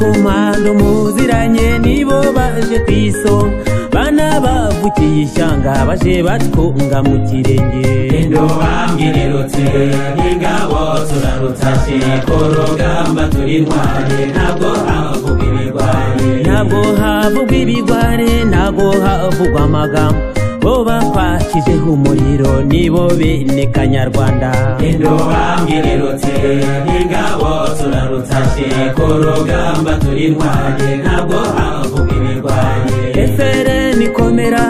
abakomando muziranye nibo baje ku isonga. Bana bavukiye ishyanga baje batwunga mu kirenge. Endo bambwirerutse n'ingabo turarutashe ku rugamba turi ntwari ntabwo havuga ibigwari. Ntabwo havugwa ibigware ntabwo havugwa amagambo. Bo bakwakijeho umuriro nibo bene kanyarwanda. Endo bambwirerutse n'ingabo turarutashe ku rugamba turi ntwari ntabwo havuga ibigwari efere nikomera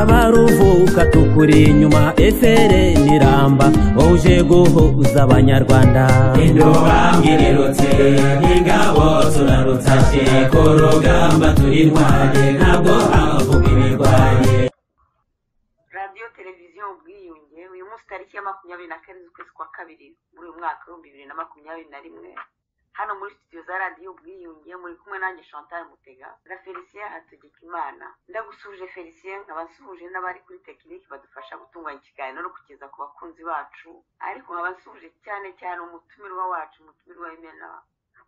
abaruvuka tukuri inyuma efere niramba uje guhuza abanyarwanda Endo bambwirerutse n'ingabo turarutashe ku rugamba turi ntwari ntabwo havuga ibigwari radiyo televiziyo ubwiyunge uyu munsi tariki ya makumyabiri na kane z'ukwezi kwa kabiri muri uyu mwaka w'ibihumbi bibiri na makumyabiri na rimwe. Hano muri studio za radiyo ubwiyunge muri kumwe nanjye chantal mutega na felicien hategekimana. Ndagusuje felicien nkaba nsuhuje n'abari kuri tekiniki badufasha gutunganya ikiganiro no kugeza ku bakunzi bacu. Ariko nkaba nsuhuje cyane cyane umutumirwa wacu umutumirwa w'imena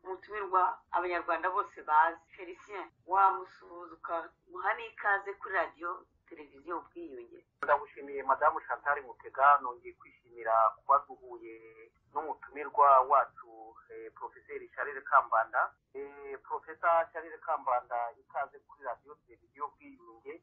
umutumirwa abanyarwanda bose bazi. Felicien wamusuhuza ukamuha n'ikaze kuri radiyo televiziyo ubwiyunge. Ndagushimiye madamu chantal mutega nongeye kwishimira kuba duhuye n'umutumirwa wacu eh, profeseri charles kambanda. Eh, profesa charles kambanda ikaze kuri radiyo televiziyo bwiyunge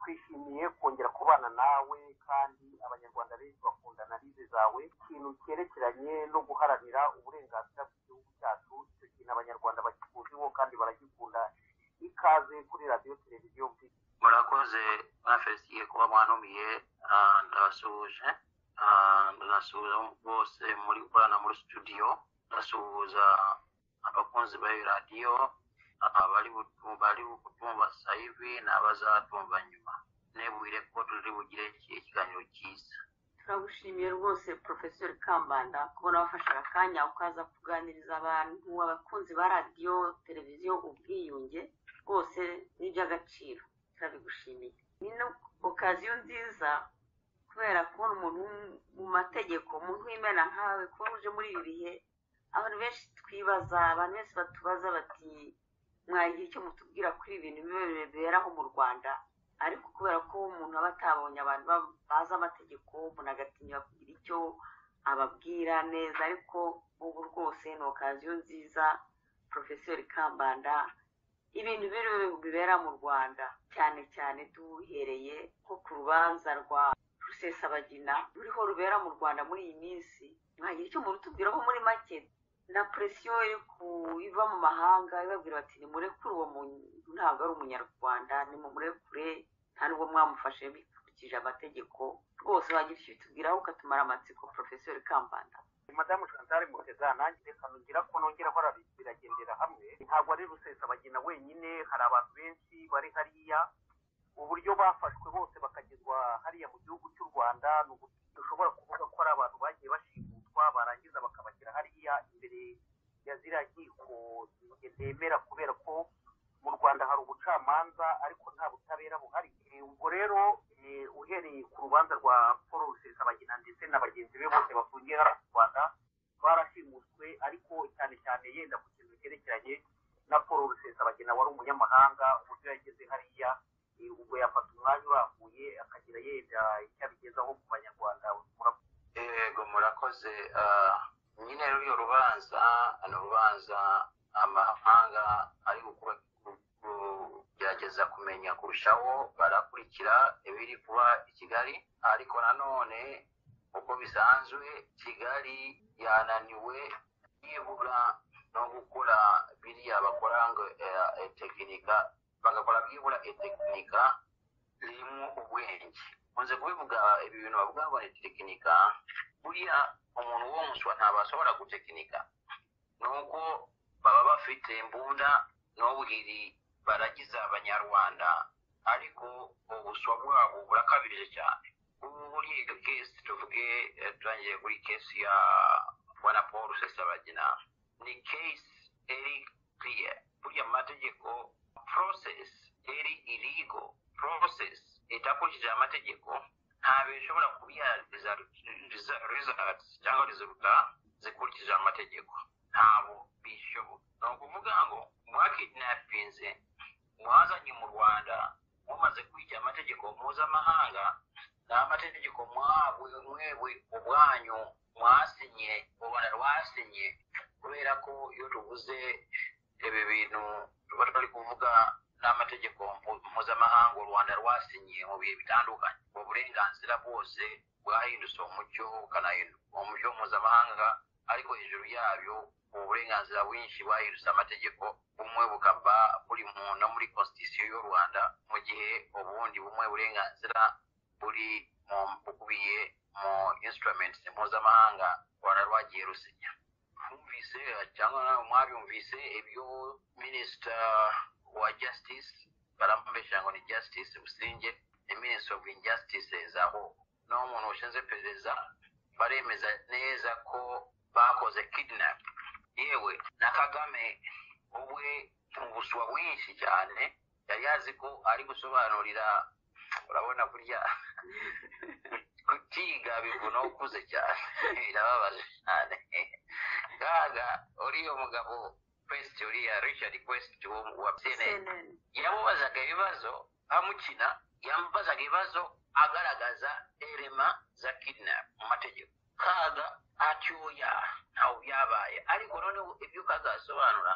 twishimiye kongera kubana nawe kandi abanyarwanda benshi bakunda analize zawe. Ikintu cyerekeranye no guharanira uburenganzira bw'igihugu cyacu icyo kintu abanyarwanda bagikuziho kandi baragikunda. Ikaze kuri radiyo televiziyo bwiyunge murakoze mwafesiye kuba mwanumiye ah, ndabasuhuje Ah, ndasuhuza bose muri gukorana muri studio ndasuhuza abakunzi b'ayo radiyo ah, bari kutumva sasa hivi n'abazatumva nyuma. Nebwire ko turi bugire iki- ikiganiro cyiza. Turagushimiye rwose porofesori kambanda kubona wafashe akanya ukaza kuganiriza abantu abakunzi ba radiyo televiziyo ubwiyunge rwose ni iby'agaciro turabigushimiye ni okaziyo nziza kubera kubona umuntu mu mategeko umuntu w'imena nkawe kuba uje muri ibi bihe abantu benshi twibaza abantu benshi batubaza bati mwagira icyo mutubwira kuri ibi bintu biberaho mu rwanda? Ariko kubera ko umuntu aba atabonye abantu ba- bazi amategeko umuntu agatinya kugira icyo ababwira neza. Ariko ubu rwose ni okaziyo nziza porofesori kambanda ibintu biri bibera mu rwanda cyane cyane duhereye nko ku rubanza rwa rusesabagina ruriho rubera mu rwanda muri iyi minsi. Mwagira icyo murutubwiraho muri make? Na presiyo iva mu mahanga ibabwira bati nimurekure uwo muntu ntabwo ari umunyarwanda nimumurekure nta nubwo mwamufashe bikurikije amategeko. Rwose wagira icyo utubwiraho ukatumara amatsiko porofesori kambanda. Madamu chantal mutega nanjye reka nongera ko nongera hora biragendera hamwe. Ntabwo ari rusesabagina wenyine hari abantu benshi bari hariya. Uburyo bafashwe bose bakagezwa hariya mu gihugu cy'u rwanda ni dushobora kuvuga ko ari abantu bagiye bashimutwa barangiza bakabashyira hariya imbere ya ziriya nkiko. Ntemera kubera ko mu rwanda hari ubucamanza ariko nta butabera buhari. Ubwo rero uhereye ku rubanza rwa paul rusesabagina ndetse na bagenzi be bose bafungiye hano mu rwanda barashimuswe ariko cyane cyane yenda ku kintu cyerekeranye na paul rusesabagina wari umunyamahanga uburyo yageze hariya ubwo yafata umwanya urambuye akagira yenda icyo abigezaho ku banyarwanda. Yego murakoze. Ah, nyine ruriyo rubanza ni urubanza amahanga ari gukora- kugerageza kumenya kurushaho barakurikira ibiri kuba i kigali. Ariko nanone uko bisanzwe kigali yananiwe nibura no gukora biriya bakora ngo eh, tekinika bagakora byibura etekinika ririmo ubwenge. Nkunze kubivuga ibi bintu bavuga ngo ni tekinika buriya umuntu wo muswa ntabashobora gutekinika nuko baba bafite imbunda n'ubuhiri baragiza abanyarwanda. Ariko ubuswa bwabo burakabije cyane. Ubu muri iyo kesi tuvuge eh, turangiye kuri kesi ya bwana paul rusesabagina. Ni kesi eri kiriya burya mu mategeko eri irigo process itakurikije amategeko ntabwo ishobora kubyara results cyangwa resulta zikurikije amategeko. Ntabwo bishoboka. Ni ukuvuga ngo mwakidinapinze mwazanye mu rwanda mumaze kwiga amategeko mpuzamahanga n'amategeko mwebwe ubwanyu mwasinye u rwasinye kubera ko iyo tuvuze ibi bintu tuba turi kuvuga n'amategeko mpu- mpuzamahanga u rwanda rwasinye mu bihe bitandukanye. Uburenganzira bwose bwahindutse umucyo umucyo mpuzamahanga ariko hejuru yabyo uburenganzira bwinshi bwahindutse amategeko bumwe bukaba buri mu no muri constitution y'u rwanda mu gihe ubundi bumwe burenganzira buri mu bukubiye mu instruments mpuzamahanga u rwanda rwagiye rusinya twumvise cyangwa mwabyumvise ibyo minisita wa justice barambesha ngo ni justice businge ni minister of injustice zaho n'umuntu ushinzwe iperereza baremeza neza ko bakoze kidnap yewe na kagame ubwe mu buswa bwinshi cyane yari yazi ko ari gusobanurira urabona kurya kutiga bivuna ukuze cyane birababaje cyane. Gaga uriya mugabo quest uriya richard wo- wa cnn yamubazaga ibibazo amukina yamubazaga ibibazo agaragaza erema za kidnap mu mategeko. Kaga atyoya ntawe byabaye. Ariko noneho ibyo kaga asobanura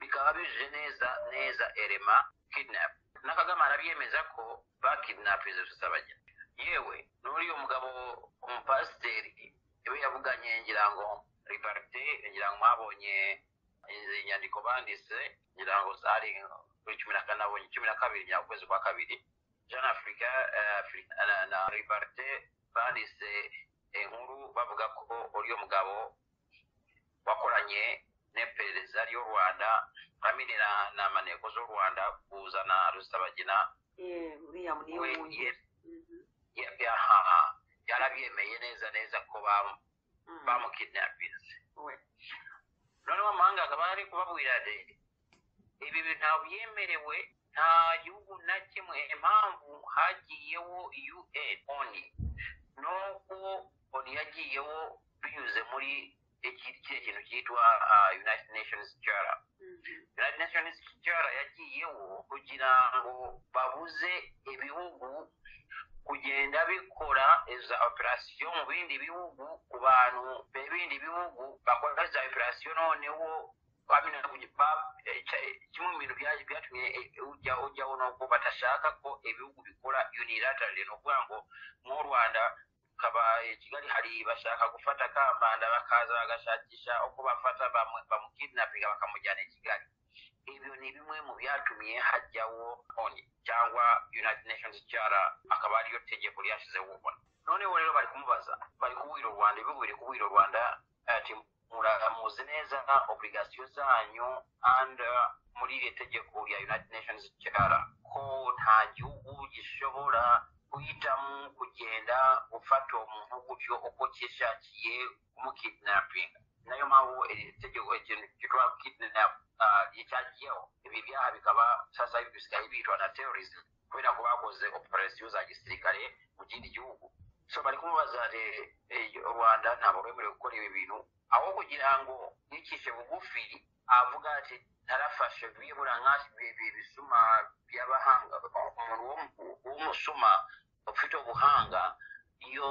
bikaba bijuje neza neza erema kidnap. Na kagame arabyemeza ko bakidnapize rusabajya yewe n'uriya mugabo umupasiteri iwe yavuganye ngira ngo riparite ngira ngo mwabonye izi nyandiko banditse ngira ngo zari kuri cumi na kane nabonye cumi na kabiri ngira ukwezi kwa kabiri. Jean africa eh, Afri- na, riparite banditse inkuru bavuga ko uriya mugabo wakoranye n'iperereza ry'u rwanda hamwe na- maneko z'u rwanda kuzana rusabagina Eh, uriya ye- Mhm. byaha- yarabyemeye neza neza ko bamu- bamukidnapinze we noneho amahanga akaba ari kubabwira ibi bintu ntabwo byemerewe nta gihugu na kimwe impamvu hagiyeho un oni nuko oni yagiyewo binyuze muri kiriya kintu cyitwa ah, united nations charter. Mhm. united nations charter yagiyewo kugira ngo babuze ibihugu kugenda bikora za operasiyo mu bindi bihugu ku bantu b'ibindi bihugu bakora za operasiyo. Noneho eh, kimwe mu bintu bya- byatumye eh, ujya ujyaho ni uko badashaka ko ibihugu bikora unilaterally. Ni ukuvuga ngo nk'u rwanda kaba eh, kigali hari bashaka gufata kambanda bakaza bagashakisha uko bafata bamwe bamukidnapinga bakamujyana i kigali. Ibyo ni bimwe mu byatumye hajyawo oni cyangwa united nations cyara akaba ariyo tegeko ryashyizeho ubona noneho rero bari kumubaza bari kubwira u rwanda ibihugu biri u rwanda ati muramuzi neza obligasiyo zanyu and muri iri tegeko ya united nations cyara ko nta gihugu gishobora guhitamo kugenda gufata omuntu gutyo uko cyishakiye kumukidnapinga nayo mpamvu iri tegeko kitwa kidnap ekyagiyewo ebyo ibi byaha bikaba sasa bisigaye biyitwa na terrorism kubera ko bakoze operasiyo za gisirikare mu kindi gihugu. So bari kumubaza ati eh, u rwanda ntabwo rwemerewe gukora ibi bintu. Aho kugira ngo yicishe bugufi avuga ati narafashe bibura nk'ibisuma by'abahanga umuntu w'umu- w'umusuma ufite ubuhanga. Iyo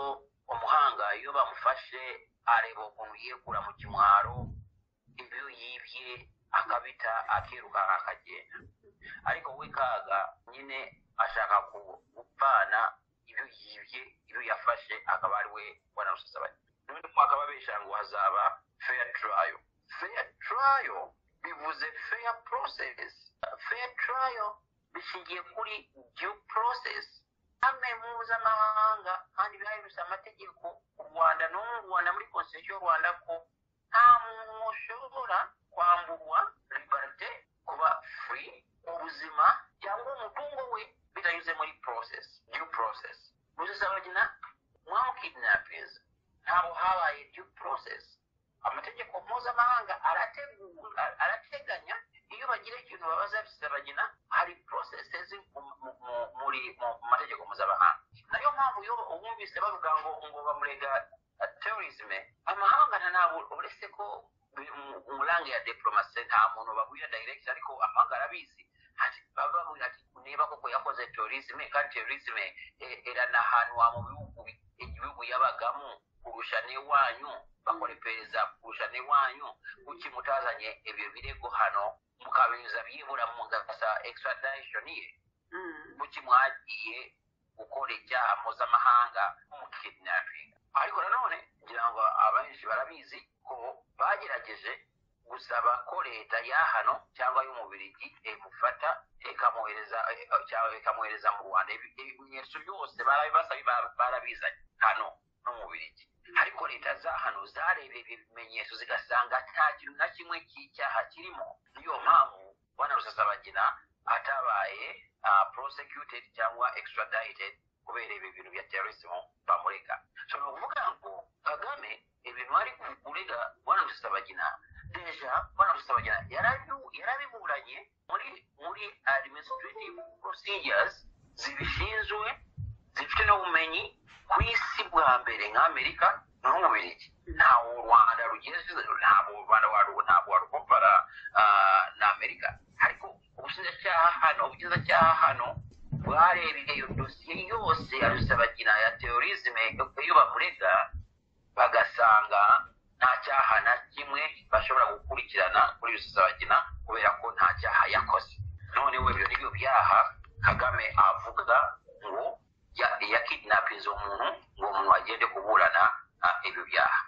umuhanga iyo bamufashe areba ukuntu yegura mu kimwaro ibyo yibye akabita akiruka akagenda. Ariko we kaga nyine ashaka gupfana ibyo yibye ibyo yafashe akaba ari we wanarusasabanya none akaba abesha ngo hazaba fair trial. Fair trial bivuze fair process. Fair trial bishingiye kuri due process. Hamwe mpuzamahanga kandi byahindutse amategeko u rwanda no mu rwanda muri constitution y'u rwanda ko nta muntu ushobora kwamburwa liberite kuba free ubuzima cyangwa umutungo we bitanyuze muri process due process. Rusesabagina mwamukidnapinze ntabwo habaye due process. Amategeko mpuzamahanga arateganya iyo bagira ikintu babaza rusesabagina hari processes buli mateje g'omuzaba naye omwanvu obumvise bavuga ngoba mulega uh, terrorism amahanga nanaawe oleseko mulanga ya diplomacy ntamuntu obabuya direct ariko amahanga arabizi. Ati bababuya ati nebako kwe yakoze terrorism kandi terrorism e, era n'ahantu wa mu biwugu egibiwugu yabagamu kurusha n'ewaanyu bakola epeereza kurusha n'ewaanyu kuki mutazanye ebyo ebirego hano mukabiriza byebula mugasa extradition ye mwagiye gukora icyaha mpuzamahanga mu kidnapping. Ariko nanone ngira ngo abenshi barabizi ko bagerageje gusaba ko leta ya hano cyangwa y'umubirigi imufata eh, ikamwohereza mu rwanda. Ibi- ibimenyetso byose barabibasabye ba- barabizanye hano no mu birigi ariko leta za hano zarebye ibi bimenyetso zigasanga nta kintu na kimwe cy'icyaha kirimo. Niyo mpamvu bwana rusasabagina atabaye uh, prosecuted cyangwa extradited kubera ibi bintu bya terrorism bamurega. So ni ukuvuga ngo kagame ibintu ari kurega bwana rusasabagina deja bwana rusasabagina yarabi- yarabiburanye muri muri administrative procedures zibishinzwe zifite n'ubumenyi ku isi bwa mbere nk'amerika n'umubirigi ntawo u rwanda rugeze ntabwo u rwanda ntabwo warukompara ah, n'amerika. Ariko ubushinjacyaha hano ubugenzacyaha hano bwarebye iyo dosiye yose ya rusabagina ya terorisme iyo bamurega bagasanga nta cyaha na kimwe bashobora gukurikirana kuri rusabagina kubera ko nta cyaha yakoze. Noneho ibyo ni byo byaha kagame avuga ngo ya- yakidnapinze umuntu ngo umuntu agende kuburana ibyo byaha.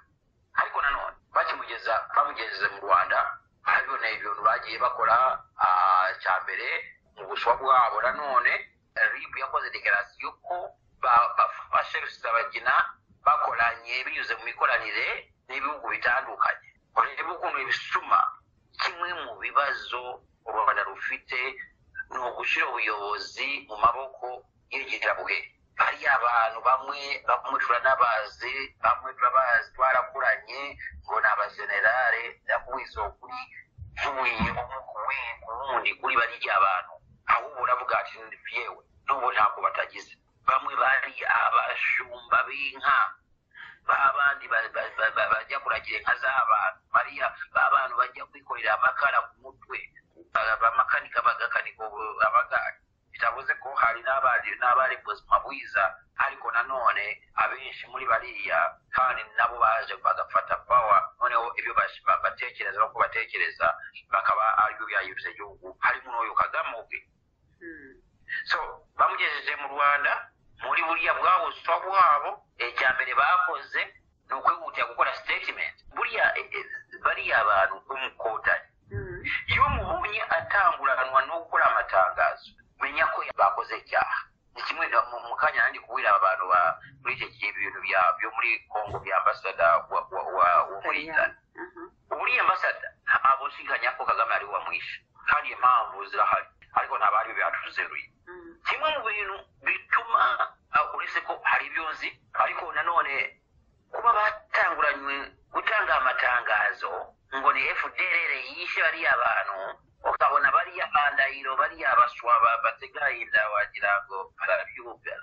Ariko nanone bakimugeza bamugeze mu rwanda harabibona ibintu bagiye bakora cya mbere mu buswa bwabo. Nanone rib yakoze dekarasiyo ko ba- bafashe rusabagina bakoranye binyuze mu mikoranire n'ibihugu bitandukanye. Urebe ukuntu ibisuma kimwe mu bibazo u rwanda rufite ni ugushyira ubuyobozi mu maboko y'igiterabuhe bariya abantu bamwe bamwe turanabazi bamwe turabazi twarakuranye ngo ni abajenerale yakubwiza ukuri ntuye wundi kuri bariya abantu ahubwo uravuga ati yewe n'ubu ntabwo batagize. Bamwe bari abashumba b'inka babandi ba- ba- ba- ba- bajya kuragira inka z'abantu. Bariya babantu bajya kwikorera amakara ku mutwe. Ba- bamakanika bagakanika amagare bitavuze ko hari n'abari n'abari mu buzima bwiza ariko nanone abenshi muri bariya kandi nabo baje bagafata pawa noneho ibyo batekereza no batekereza bakaba aribyo byayibye igihugu harimo n'uyu kagame ubwe Mm. so bamugejeje mu rwanda muri buriya bwabuswa bwabo icya mbere bakoze ni ukwihutira gukora statement buriya eh, eh, bariya abantu b'umukotanyi Mm. iyo mubonye atanguranwa no gukora amatangazo menya ko bakoze icyaha ni kimwe mu kanya nandi kubwira abantu ba muri icyo gihe ibintu bya- byo muri kongo bya ambasada wa wa wa- wo muri italy Mhm. uriya ambasada ntabwo nshinganya ko kagame ari we wamwishe kandi impamvu zirahari ariko ntabwo ari byatuzeruye batuzeruye Mm. kimwe mu bintu bituma uretse ko hari ibyo nzi ariko nanone kuba batanguranywe gutanga amatangazo ngo ni fdrr yishe bariya bantu ukabona bariya bandahiro bariya baswa ba- batega inda wagira ngo barabyuka.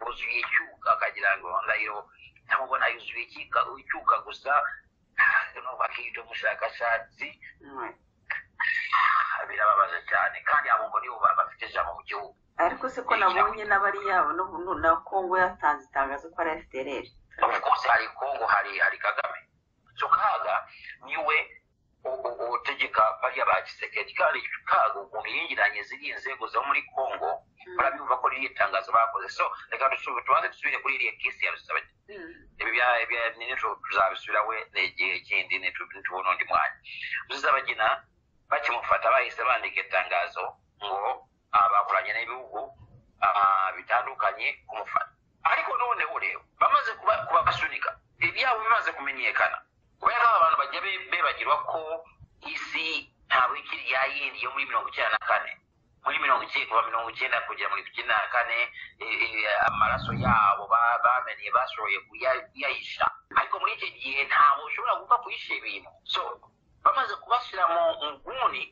Buzuye icyuka akagira ngo ndahiro ntamubona yuzuye icyuka gusa no bakita umushakashatsi Mm. birababaza cyane kandi abo ngo nibo ba- bafite ijambo mu gihugu. Ariko se ko nabonye n'abariya no- no- na kongo yatanze itangazo ko ari fdrr of course hari kongo hari hari kagame. So kaga ni we u- u- utegeka bariya ba gisekedi kandi kaga ukuntu yingiranye ziriya nzego zo muri kongo barabyumva ko ririya tangazo bakoze. So reka dusubire tubanze dusubire kuri iriya kisi ya rusabagina Mm. ibi bya bya nijoro tuzabisubira we n'igihe kindi nitu- nitubona undi mwanya. Uzabagina bakimufata bahise bandika itangazo ngo ah, bakoranye n'ibihugu ah, bitandukanye kumufata ariko none ureba bamaze kubasunika ibyabo bimaze kumenyekana kubera ko aba bantu bajya bibagirwa ko isi ntabwo ikiri ya yindi yo muri mirongo icyenda na kane. Muri mirongo icyenda kuva mirongo icyenda kugera muri icyenda na kane eh, eh, amaraso yabo ba- bamenye bashoboye kuya- kuyayisha ariko muri iki gihe ntabwo ushobora gupfa kuhisha ibintu. So bamaze kubashyira mu nguni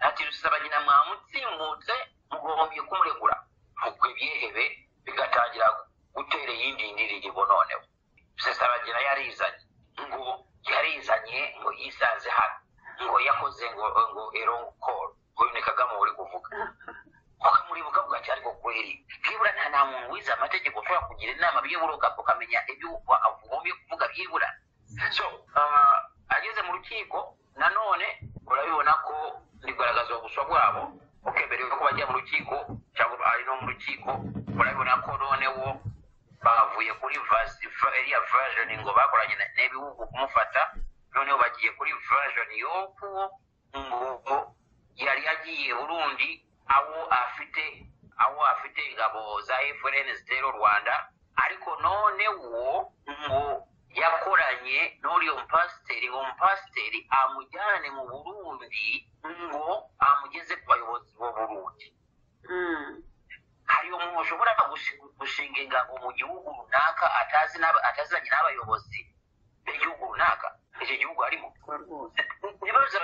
ati rusabagina mwamutsimbutse mugombye kumuregura nuko ibyehebe bigatangira gutera iyindi ndirimbo noneho. Rusabagina yarizanye. Ngo yarizanye ngo yisanze hano. Ngo yakoze ngo ngo erongo koro uyu ni kagame uri kuvuga. Bakamuribuka vuga ati ariko kweri. Byibura nta nta muntu wize amategeko ushobora kugira inama byibura ukamenya ibyo wakagombye kuvuga byibura. So uh, ageze mu rukiko nanone urabibona ko rigaragaza ubuswa bwabo. Okay mbere yuko bajya mu rukiko cyangwa ari no mu rukiko urabibona ko none wo bavuye kuri iriya version ngo bakoranye n'ibihugu kumufata noneho bagiye kuri version y'uko ngo yari yagiye burundi aho afite aho afite ingabo za FLN zitera Rwanda ariko noneho ngo yakoranye n'uriyo mupasiteri uwo mupasiteri amujyane mu Burundi ngo amugeze ku bayobozi b'u Burundi Mm. Hari umuntu ushobora gushi- gushinga ingabo mu gihugu runaka atazi ataziranye n'abayobozi b'igihugu runaka. Icyo gihugu harimo. Ibibazo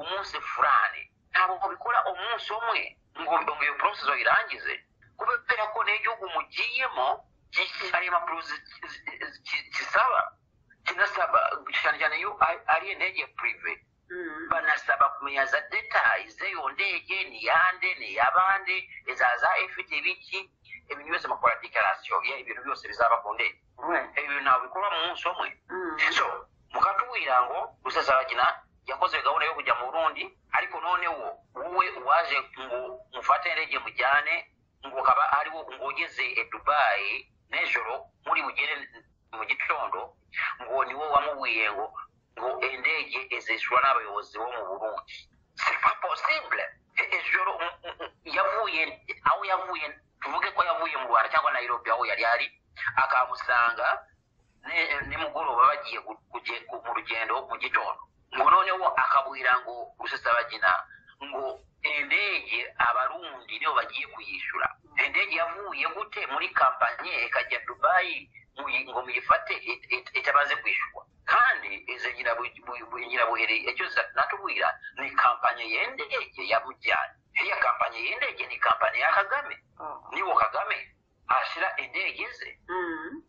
burundi ku munsi fulani. Ntabwo bikora umunsi umwe. Ngo iyo process irangize. Kubera ko n'igihugu mugiyemo ari zi- kisaba kinasaba cyane cyane iyo ari- indege prive Mm. banasaba kumenya za details z'iyo ndege ni yande ni yabande izaza ifite ibiki ibintu byose bakora dekarasiyo ya ibintu byose bizaba ku ndege ibi ntabwo bikorwa mu munsi umwe. Mm. so mukatubwira ngo rusesabagina yakoze gahunda y'okujja mu burundi ariko noonewo wowe waje mufate endeje mujane ngokaba aliwo ng'ogeze e dubayi nejoro muli mugende mu gitondo ng'oniwo wamuwiyengo ngo endeje ezisirwa n'abayobozi bo mu burundi sipa possible! E, Ejoro yavuye awo yavuye tuvuge ko yavuye mu rwanda cyangwa nairobi aho yali ali akamusanga nimugoroba bagiye mu rugendo mu gitondo. Ngo noneho akabwira ngo rusesabagina ngo indege abarundi nibo bagiye kuyishyura. Indege yavuye gute muri kampanye? Ikajya dubayi ngo muyifate it- it- itabaze kwishyurwa. Kandi izo nyirabu- nyirabuhere icyo natubwira ni kampanye y'indege yamujyanye iya kampanye y'indege ni kampanye ya kagame. Oh. niwo kagame ashyira indege ze. Mm.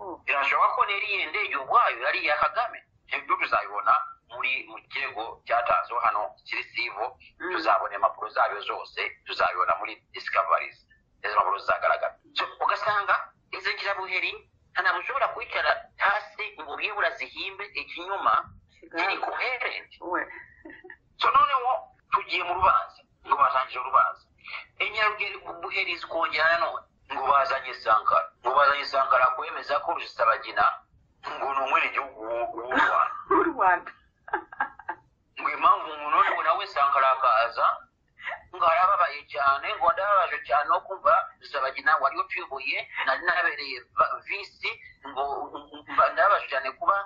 Oh. birashoboka ko rero iyi ndege ubwayo yari iya kagame? Ibyo tuzabibona muri mu kirego cyatanzweho hano kiri sivo Mm. tuzabona impapuro zabyo zose tuzabibona muri discoveries. Izo mpapuro zizagaragara ugasanga izo ngirabuheri ntabwo ushobora kwicara hasi ngo byibura zihimbe ikinyoma kiri Ouais. so noneho tugiye mu rubanza ngo batangije urubanza. Nyirabuheri zikongera nanone ngo bazanye sankara. Ngo bazanye sankara kwemeza ko rusesabagina ngo ni umwenegihugu w'u rwanda. bwe mangu munonde wenawe sankalakaaza ng'alaba baye cyane ngo ndaba baje cyane no kumva zabagina wari utuyoboye nari nabereye visi ngo ndaba baje cyane kuba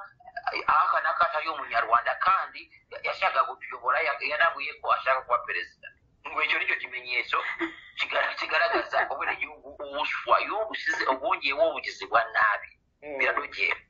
aka n'akata y'umunyarwanda kandi yashaka kutuyobora yanabuye ko ashaka kuba perezida ngo icyo nicyo kimenyetso kigaragaza ubwenegihugu ubuswayubusize obwongeyewo obugizi bwa nabi mm. biradogera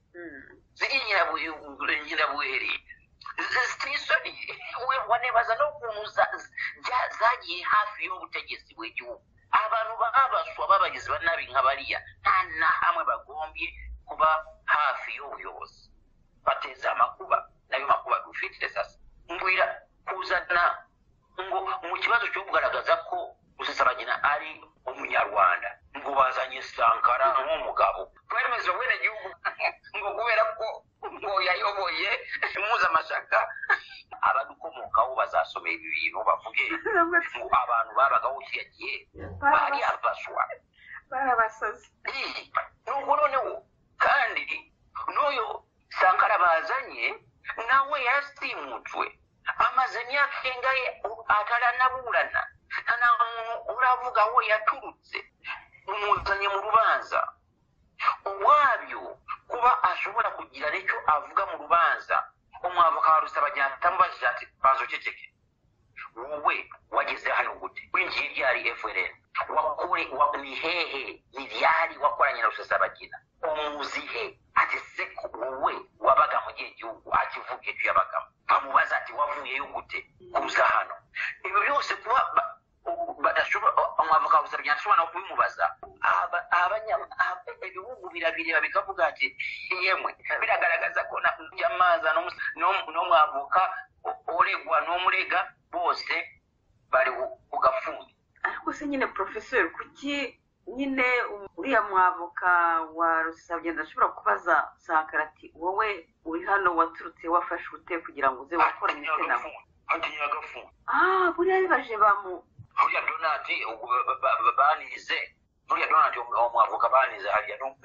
kubaza sakarati wowe uri hano waturutse wafashe ute kugira ngo uze gukora imishinga ah buriya bibaje bamu. Buriya donati banize. Buriya donati umwavoka banize. Hariya no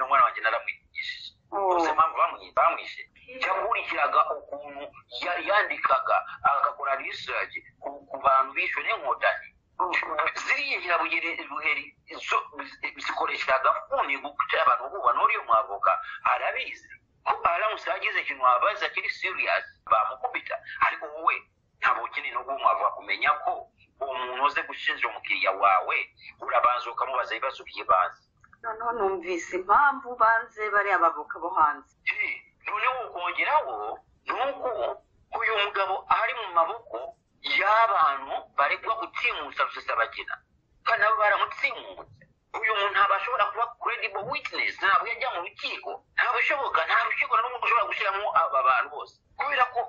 agafuni gutera abantu buba n'uriya mwavoka arabizi ko aramutse yagize ikintu wabaza kiri serious bamukubita. Ariko wowe ntabwo ukeneye no guha umwavoka kumenya ko uwo muntu uze gushinja umukiriya wawe urabanza ukamubaza ibibazo by'ibanze noneho numvise impamvu banze bariya bavoka bo hanze. Eh, noneho ukongeraho ni uko uyu mugabo ari mu maboko y'abantu baregwa gutsimutsa rusesabagina kandi nabo baramutsimutse uyu muntu ntabwo ashobora kuba credible witness ntabwo yajya mu rukiko. Ntabwo bishoboka nta rukiko na rumwe ushobora gushyiramo aba bantu bose. Kubera ko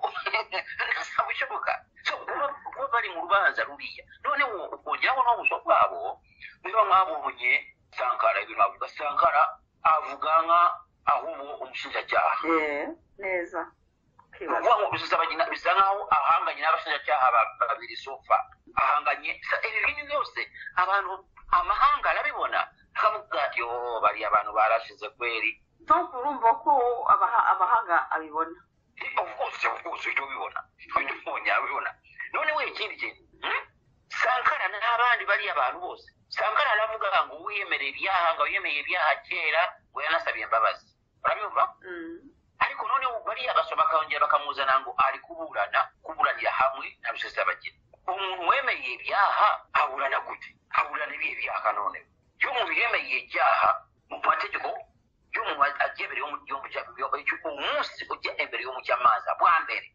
ntabwo bishoboka kuba bari mu rubanza ruriya noneho ukongeraho n'ubuso bwabo niba mwabonye sankara ibintu avuga sankara avuga nka ahubwo umushinjacyaha. Eh, neza. Rusesabagina bisa nkaho ahanganye n'abashinjacyaha ba- babiri sofa ahanganye ibi bintu byose abantu amahanga arabibona. Akavuga ati oh bariya abantu barashize kweri. Donc urumva ko abaha- abahanga abibona. Of course uhita ubibona uhita ubonye abibona none we ikindi kintu hmm? sankara n'abandi bariya abantu bose. Sankara aravuga ngo wiyemereye ibyaha ngo wiyemeye ibyaha kera ngo yanasabiye imbabazi. Urabyumva? Mm. Ariko noneho bariya basoma bakongera bakamuzana ngo ari kuburana kuburanira hamwe na rusesabagina umuntu wemeye ibyaha aburana gute aburana ibihe byaha none iyo umuntu yemeye ibyaha mu mategeko iyo umuntu agiye imbere y'umucamanza umunsi ujya imbere y'umucamanza bwa mbere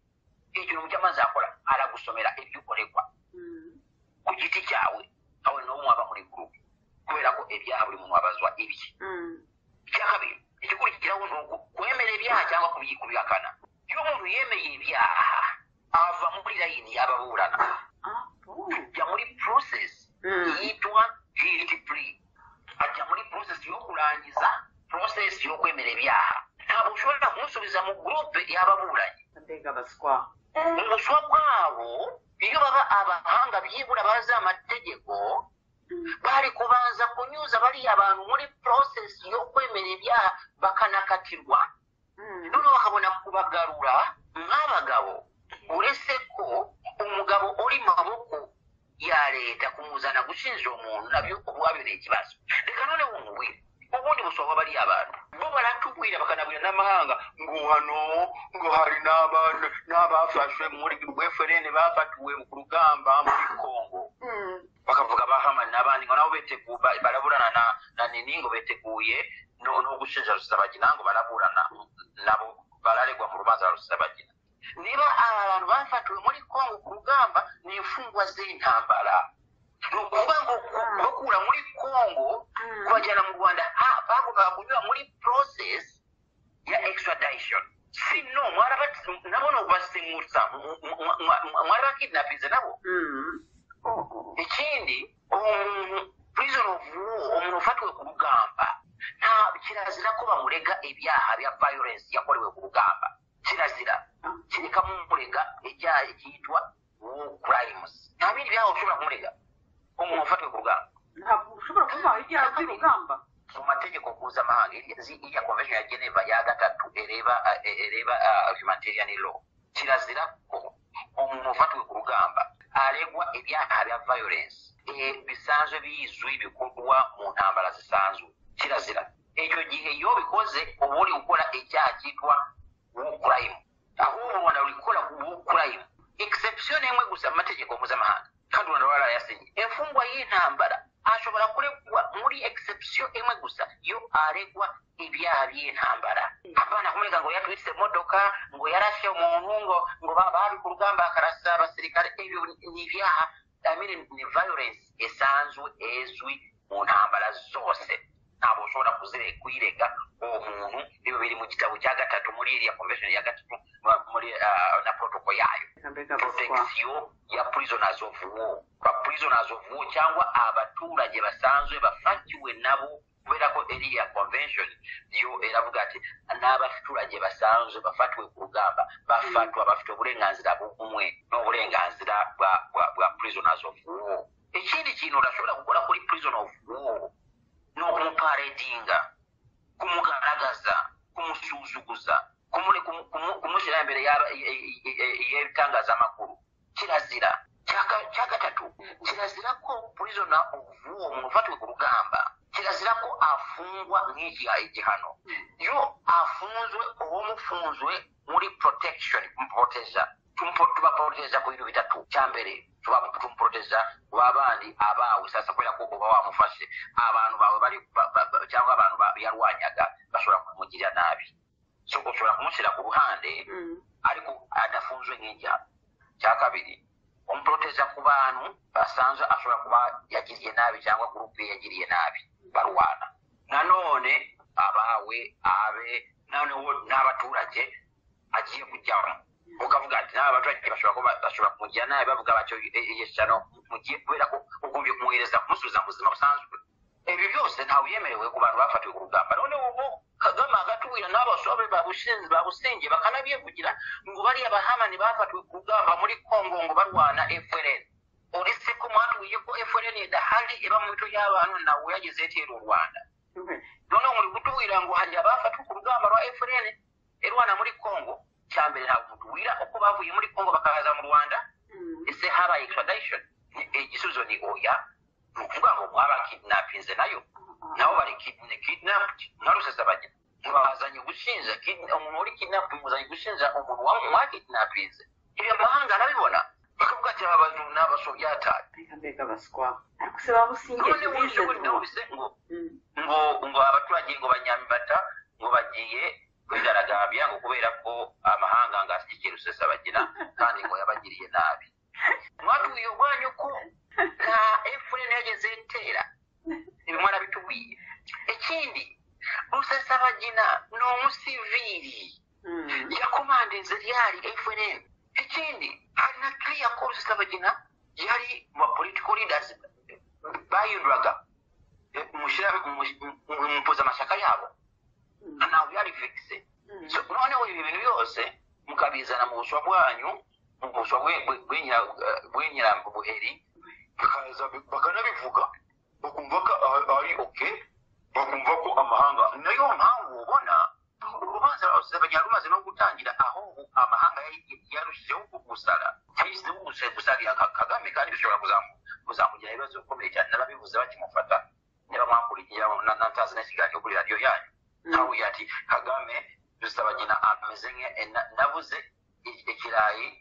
ikintu umucamanza yakora aragusomera ibyo ukoregwa Mm. ku giti cyawe aho niho mwaba muri gurupe kubera ko ibyaha buri muntu wabazwa ibye Mm. icya kabiri ikikurikira kirawuza okwemera ebyaha cyangwa kubihakana iyo umuntu yemeye ebyaha ava muri layini yababurana ajja muri process. Yitwa guilt plea ajja muri process y'okulangiza process y'okwemera ebyaha. Ushobora kumusubiza mu gurupe y'ababuuranyi mu buswa bwabo iyo baba abahanga byibura bazi amategeko bali kubanza kunyuza bali abantu muli process y'okwemera ebya bakanakatirwa. Hmm. Nono bakabona kubagalula ng'abagabo oleseko omugabo oli maboko yaleeta kumuzana gusinza omuntu nabyo obwabyo n'ekibazo leka none womubwire obundi busonga bali abantu. Bo balatubwira bakanabwira n'amahanga ngu wano ngu hali n'abaafaswe muli gweferene baafa tuwe ku lugamba muli kongo hmm. Bakavuga bahamani n'abandi ngo nabo beteguye baraburana na na nini ngo beteguye no no gushinja rusabagina ngo baraburana nabo bararegwa mu rubanza rusabagina niba aba bantu bafatiwe muri kongo ku rugamba ni imfungwa z'intambara. Ni ukuvuga ngo bakura muri kongo kubajyana mu rwanda ha- bagombaga kunyura muri process ya extradition. Sino mwarabat- nabo ni ukubasimutsa mu- mu- mu- mu- mwarabakidnapinze nabo ekindi prison of war omuno fatwe kulugamba kirazirako bamulega ebyaha bya violence yakolebwe ku lugamba kirazira kirekamu mulega ekyaha ekiyitwa war crimes. Nabindi byaha osobola kumulega omuno fatwe ku lugamba mu mategeko mpuzamahanga ya convention ya geneva yagatatu ereba uh, humanitarian law. Kirazirako omuno fatwe ku lugamba alegwa ebyaha bya violence. Eh, bisanzwe biyizwi bikolwa mu ntambala zisanzwe kirazira. Ekyo gihe yobikoze oba oli kukola ekyaha kiyitwa wocrime ahubwo rwanda ku wocrime exception emwe gusa mu mategeko mpuzamahanga kandi u rwanda rwarayasinye imfungwa y'intambara ashobora kuregwa muri exception imwe gusa iyo aregwa ibyaha by'intambara apana kumurega ngo yatwitse imodoka ngo yarashe umuntu ngo ngo ba- bari ku rugamba akarasa abasirikare ibyo ni ibyaha ni violence. Isanzwe izwi mu ntambara zose. Ntabwo ushobora kuzire- kuyirega uwo muntu biba biri mu gitabo cya gatatu muri iriya convention ya gatatu muri ah, na protocol yayo. Protection ya prisoners of war. Ba prisoners of war cyangwa abaturage basanzwe bafatiwe nabo kubera ko iriya convention yo iravuga ati n'abaturage basanzwe bafatiwe ku rugamba bafatwa bafite uburenganzira bumwe n'uburenganzira bwa bwa prisoners of war. Ikindi kintu urashobora gukora kuri prison of war ni ukumuparedinga kumugaragaza kumusuzuguza kumushyira imbere y'ibitangazamakuru kirazira Cya- gatatu kirazira ko prisoner of war umuntu ufatiwe ku rugamba kirazira ko afungwa nk'igiha igihano. Iyo afunzwe uwo mufunzwe muri protection kumuproteja Tubaproteja ku bintu bitatu. Cya mbere tumuproteja ba bandi abawe. Sasa kubera ko uba wamufashe abantu bawe bari ba- ba- ba- cyangwa abantu ba- yarwanyaga bashobora kumugirira nabi. So ushobora kumushyira ku ruhande ariko adafunzwe nk'igihano cya kabiri umuproteja ku bantu basanzwe ashobora kuba yagiriye nabi cyangwa gurupe ye yagiriye nabi barwana. Nanone abawe abe noneho n'abaturage agiye kujyamo. Ukavuga ati n'aba baturage bashobora kuba bashobora kumugira nabi bavuga batyo yeshyano mugiye kubera ko ugomba kumwohereza kumusubiza mu buzima busanzwe. Ibi byose ntawe yemerewe ku bantu bafatiwe ku rugamba. None ubu kagame agatubwira n'abasore babushinze babusenge bakanabyivugira ngo bariya bahamani bafatiwe ku rugamba muri kongo ngo barwana frn uretse ko mwatuye ko frn idahari iba mu mico y'abantu nawe yageze etera u rwanda. None muri kutubwira ngo hari abafatiwe ku rugamba rwa frn irwana muri kongo cya mbere ntabwo mutubwira uko bavuye muri kongo bakaza mu rwanda ese habaye extradition? Ni- igisubizo ni oya. Ni ukuvuga ngo mwabakidnapinze nayo. Nabo bari kidna- kidnapped nka rusesabagina mwazanye gushinja umuntu uri kidnapped muzanye gushinja umuntu wa- mwakidnapinze ibyo mahanga arabibona bakavuga ati aba bantu ni mbega baswa. Ariko se baba usingiye wumvise ngo ngo ngo abaturage ngo banyamibata ngo bagiye kwigaragambya kubera ko amahanga ngo ashyigikiye rusesabagina kandi ngo yabagiriye nabi mwatubwiye ubwanyu ko nta efureni yageze itera ibi mwarabitubwiye ikindi rusesabagina ni umusiviri yakomandinze ryari FNN ikindi hari na kiriya ko rusesabagina buswa bwanyu bw'inyira- bw'inyirabuheri bikaza bi- bakanabivuga. Bakumva ko ari oke bakumva ko amahanga. Nayo mpamvu ubona urubanza rusabanya rumaze no gutangira aho amahanga yarushijeho gusara yashyizeho gusarira kagame kandi bishobora kuzamu- kuzamugira ibibazo bikomeye cyane. Narabivuze bakimufata niba mwakurikiye na na- ntazi n'ikiganiro kuri radiyo yanyu. Nawe ati kagame rusabagina ameze nke na- nabuze ahí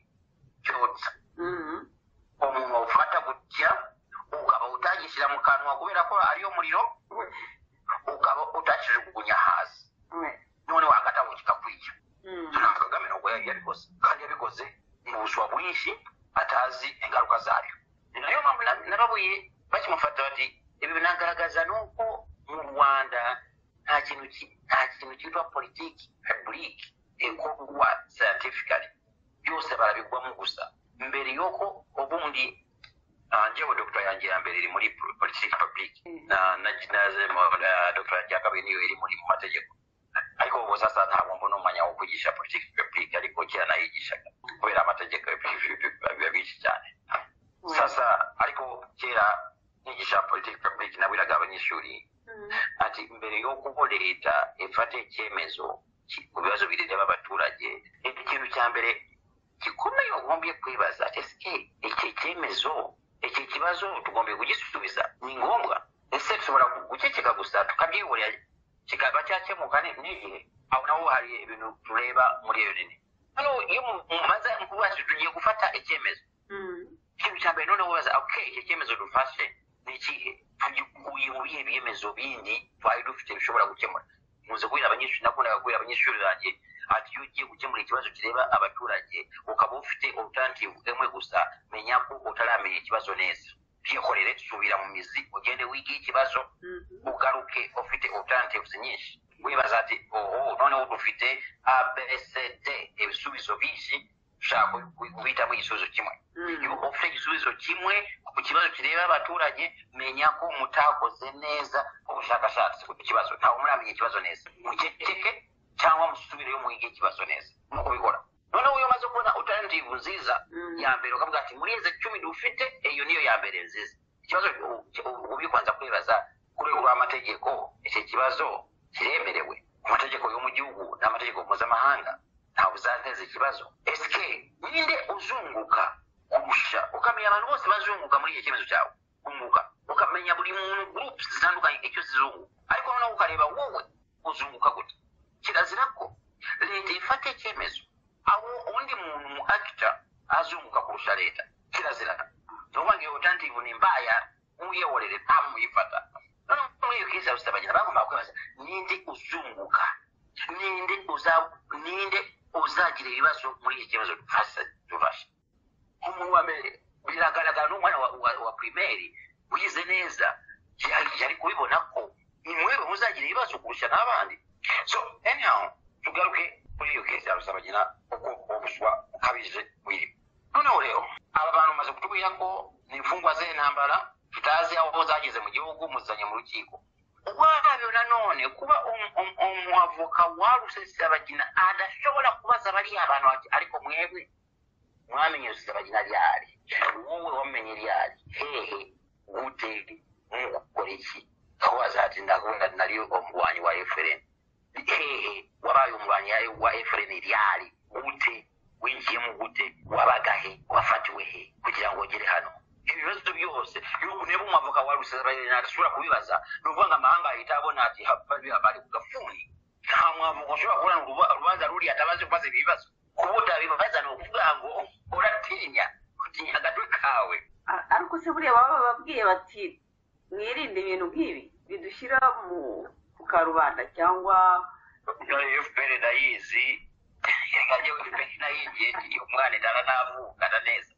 ikibazo Mhm. ugaruke ufite alternatives nyinshi wibaza ati oho noneho dufite abcd ibisubizo byinshi ushaka guhitamo igisubizo kimwe. Mhm. iyo ufite igisubizo kimwe ku kibazo kireba abaturage menya ko mutakoze neza ubushakashatsi ku kibazo. Ntabwo muramenya ikibazo neza. Mukekeke cyangwa musubireyo mwige ikibazo neza. Nuko bikora noneho iyo umaze kubona alternative nziza Mhm. ya mbere ukavuga ati muri izi cumi dufite iyo niyo ya mbere nziza. Ikibazo ubikwanza kwibaza ku rwego rw'amategeko iki kibazo kiremerewe. Amategeko mategeko yo gihugu n'amategeko mpuzamahanga ntabwo uzateza ikibazo. Sk ninde uzunguka kurusha? Ukamenya abantu bose bazunguka muri icyo cyemezo cyawe. Unguka ukamenya buri muntu gurupu zitandukanye icyo zizunguka ariko noneho ukareba wowe uzunguka gute? Kirazira ko leta ifata icyemezo aho undi muntu mu akita azunguka kurusha leta lleva we muy, lleva su, cyangwa fpr ndayizi yajya fpr nayigiye umwana itaranavukana neza.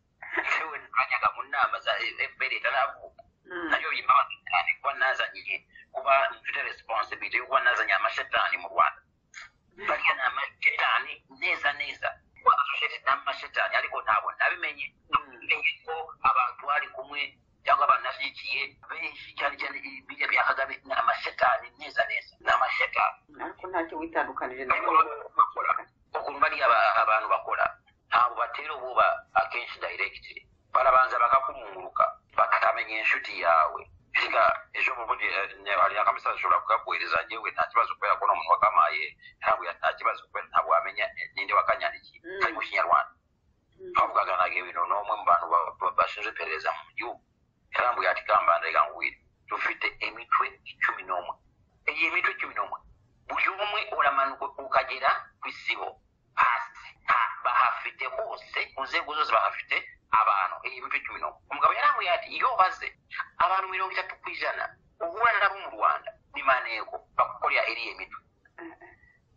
Yewe nanyaga mu nama za fpr itaravuka Mm. nayo bimabaza cyane kuba nazanye kuba mfite responsibility yo kuba nazanye amashetani mu rwanda. Bariya ni amashetani neza neza. Kuba n'amashetani ariko ntabwo nabimenye. Menye ko abantu bari kumwe cyangwa abantu nashyigikiye benshi cyane cyane ibirya bya kagame ni amashekani neza neza ni amashekani ariko ntacyo witandukanije na bakora ukuntu bariya abantu bakora ntabwo batera ububa akenshi direct barabanza bakakumunguruka bakamenya inshuti yawe reka ejo akamisazi ashobora kukakohereza njyewe nta kibazo kubera ko n'umuntu wakamaye ntabwo nta kibazo kubera ntabwo wamenya ninde wakanyandikiye kari mu kinyarwanda twavugaga ntabwo ibintu n'umwe mu bantu ba- ba- bashinzwe iperereza mu gihugu era bwe yakigamba ndayiga nguwire tufidde emitwe kikumi n'omwe. Eyo emitwe kikumi n'omwe buli omwe olamanuka okagera ku isibo pasi bahafite bose ku nzego zose bahafite abantu eyo emitwe kikumi n'omwe. Omugabo yarambuye ati yo baze abantu mirongo itatu ku ijana obula nalabo mu rwanda bimaneeko bakukolera eri emitwe. Mm-hmm.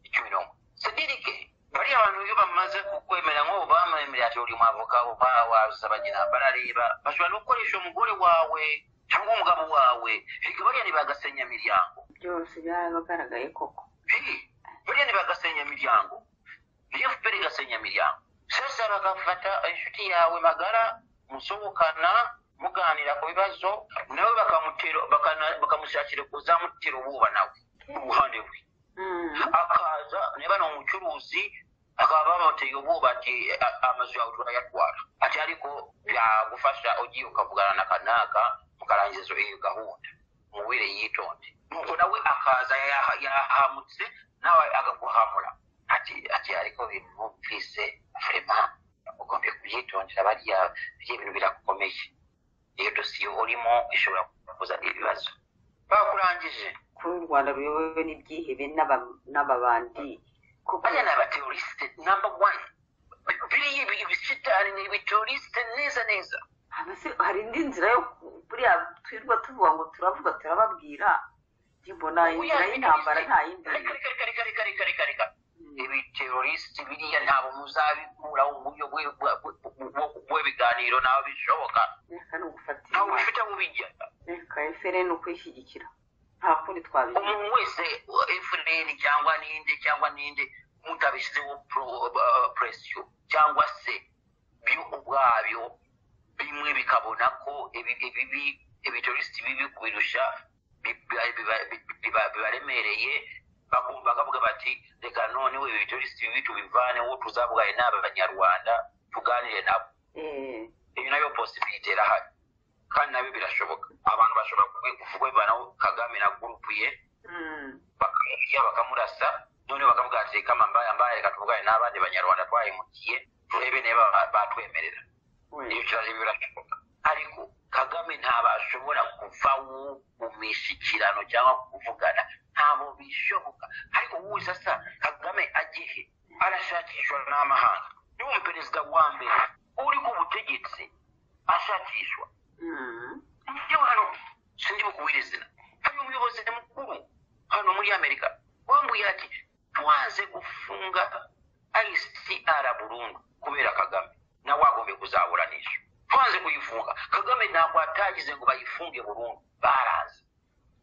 Kikumi n'omwe. Sedirike bali abantu nga bamaze kukwemera ngaobaamemere ati oli mwavoka oba waza bagina abalaleeba bashobora nokukoresha omugole waawe cyangwa umugabo wawe. Erega bariya ntibagasenya miryango. Byose byarabagaragaye koko. Bariya ntibagasenya miryango. Niyo fpr igasenya miryango. Sasa bagafata inshuti yawe magara musohokana muganira ku bibazo nawe bakamushakira kuzamutera ububa nawe ubuhane bwe Mm. akaza niba bano omucuruzi akaba bamutega obuuba ati amaju yawe tulayatwala ati aliko byagufasha ukavugana okavugana nakanaaka mukarangizo eyo gahunda. Muwire yitonde. Nuko nawe akaza yahamutse nawe agakuhamula ati ati ariko bintu numvise vrema ugombye kubyitondera bariya by'ibintu biragukomeye iyo dosiye urimo ishobora kuza ibibazo. Bakurangije. ko u rwanda ruyobowe n'ibyihebe n'ababandi bajya ni abaterorisite namba wani biriya ibishitani ni ibiterorisite neza neza. Hari indi nzira yo buriya twirwa tuvuga ngo turavuga turababwira. Mbona inzira y'intambara nta yindi. reka reka reka reka reka reka ibiterorisite biriya ntabwo muzabikuraho uburyo bw'ibiganiro ntabwo bishoboka. Ntabwo bifite aho bijya reka efuperi ni ukwishyigikira nta kundi twabigira umuntu wese efuperi cyangwa ninde cyangwa ninde mutabishyizeho presiyo cyangwa se byo ubwabyo bimwe bikabona ko ibi- ibibi ibitorisiti bibi kubirusha bi- biba- biba- biba- bibaremereye bakumva bakavuga bati reka noneho ibi bitorisiti bibi tubivaneho tuzavugane n'aba banyarwanda tuganire nabo. Eh, iyo na yo posibilite irahari. Kandi na byo birashoboka. Abantu bashobora kuvuga bivanaho kagame na gurupu ye mm, bakamurya bakamurasa. Noneho bakavuga ati kama mbaya mbaya reka tuvugane n'abandi banyarwanda twahemukiye turebe niba ba- batwemerera. We. iyo kibazo birashoboka. Ariko kagame ntabashobora kuvaho mu mishyikirano cyangwa kuvugana. Ntabwo bishoboka. Ariko wowe sasa kagame agihe arashakishwa n'amahanga. Niwe umuperezida wa mbere uri ku butegetsi ashakishwa. うんでもあの戦場国いいですね활용 요것은 꿈 한우무이 아메리카 와무야지 twanze kufunga ICR Burundu kubera Kagame nawagombye kuzahura n'ejo twanze kuyifunga Kagame ntabwo atagize ngo bayifunge burundu barazi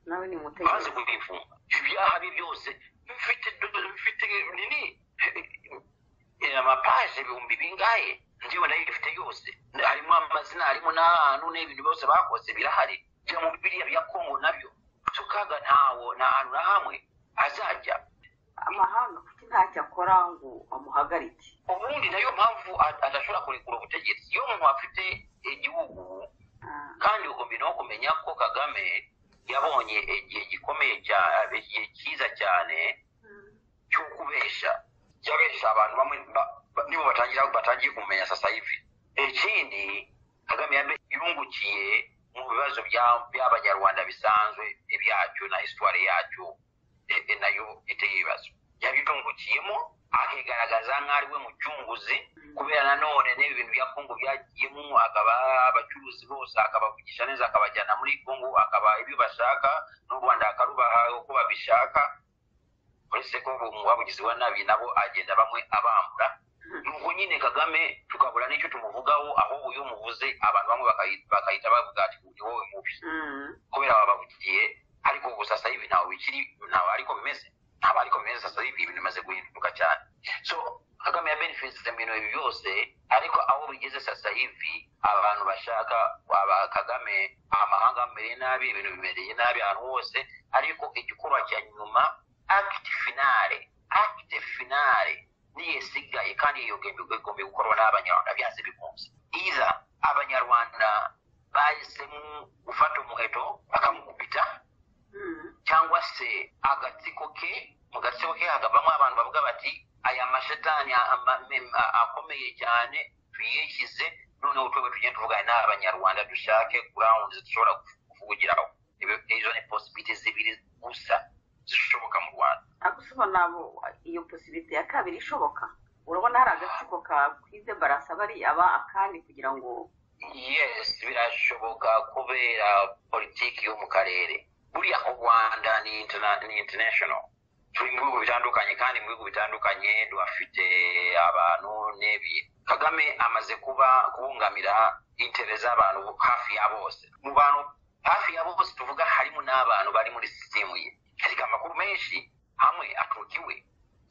nawe ni mutegeko bazi kuyifunga ibyaha bi byose mfite mfite nini amapaje ibihumbi bingahe njyewe ndayifite yose. Harimo amazina harimo n'ahantu n'ibintu byose bakoze birahari. Bya mu biriya bya kongo na byo so kaga ntawo nta hantu na hamwe azajya amahanga kuki ntacyo akora ngo amuhagarike. Ubundi na yo mpamvu adashobora kurekura ubutegetsi iyo umuntu afite igihugu Ah, kandi ugomba no kumenya ko kagame yabonye igihe gikomeye cyane igihe cyiza cyane cyo kubesha yabesha abantu bamwe ba- ba- nibo batangira batangiye kumenya sasa hivi. Ikindi kagame yambe yungukiye mu bibazo bya- by'abanyarwanda bisanzwe ibyacu na histoire yacu e- e- nayo iteye ibibazo yabitungukiyemo akigaragaza nk'aho we mucunguzi kubera nanone n'ibi bintu bya kongo byagiyemo akaba abacuruzi bose akabavugisha neza akabajyana muri kongo akaba ibyo bashaka n'u rwanda akarubaha uko babishaka. Uretse ko umubavugizi wa nabi nabo agenda bamwe abambura nuko nyine kagame tukabura n'icyo tumuvugaho aho iyo muvuze abantu bamwe bakahita bavuga ati ni wowe mubi. Mm, kubera babavugiye ariko ubu sasa hivi ntawe bikiri ntawe ariko bimeze. Ntabwo ariko bimeze sasa hivi ibintu bimaze guhinduka cyane. So kagame ya benefits mu bintu ibi byose ariko aho bigeze sasa hivi abantu bashaka waba kagame amahanga amereye nabi ibintu bimereye nabi ahantu hose ariko igikorwa cya nyuma act finale act finale niyo isigaye kandi iyo igomba gukorwa n'abanyarwanda? Byanze bikunze. Iza abanyarwanda bahisemo gufata umuheto bakamukubita mm, cyangwa se agatsiko ke mu gatsiko ke hakavamo abantu bavuga bati aya mashetani akomeye cyane tuyishyize noneho twebwe tugenda tuvugana n'abanyarwanda dushake gurawundi dushobora kuvugiraho izo ni posibiti zibiri gusa. Zishoboka mu rwanda. Ariko se ubona abo- iyo posibiti ya kabiri ishoboka. Urabona hari agatsiko kakwize barasa bari aba akandi kugira ngo yes birashoboka kubera politiki yo mu karere. Buriya u rwanda ni international. Turi mu bihugu bitandukanye kandi mu bihugu bitandukanye duhafite abantu n'ibintu kagame amaze kuba kubungamira intere z'abantu hafi ya bose. Mu bantu hafi ya bose tuvuga harimo n'abantu bari muri sisitemu ye. Ariko amakuru menshi hamwe aturukiwe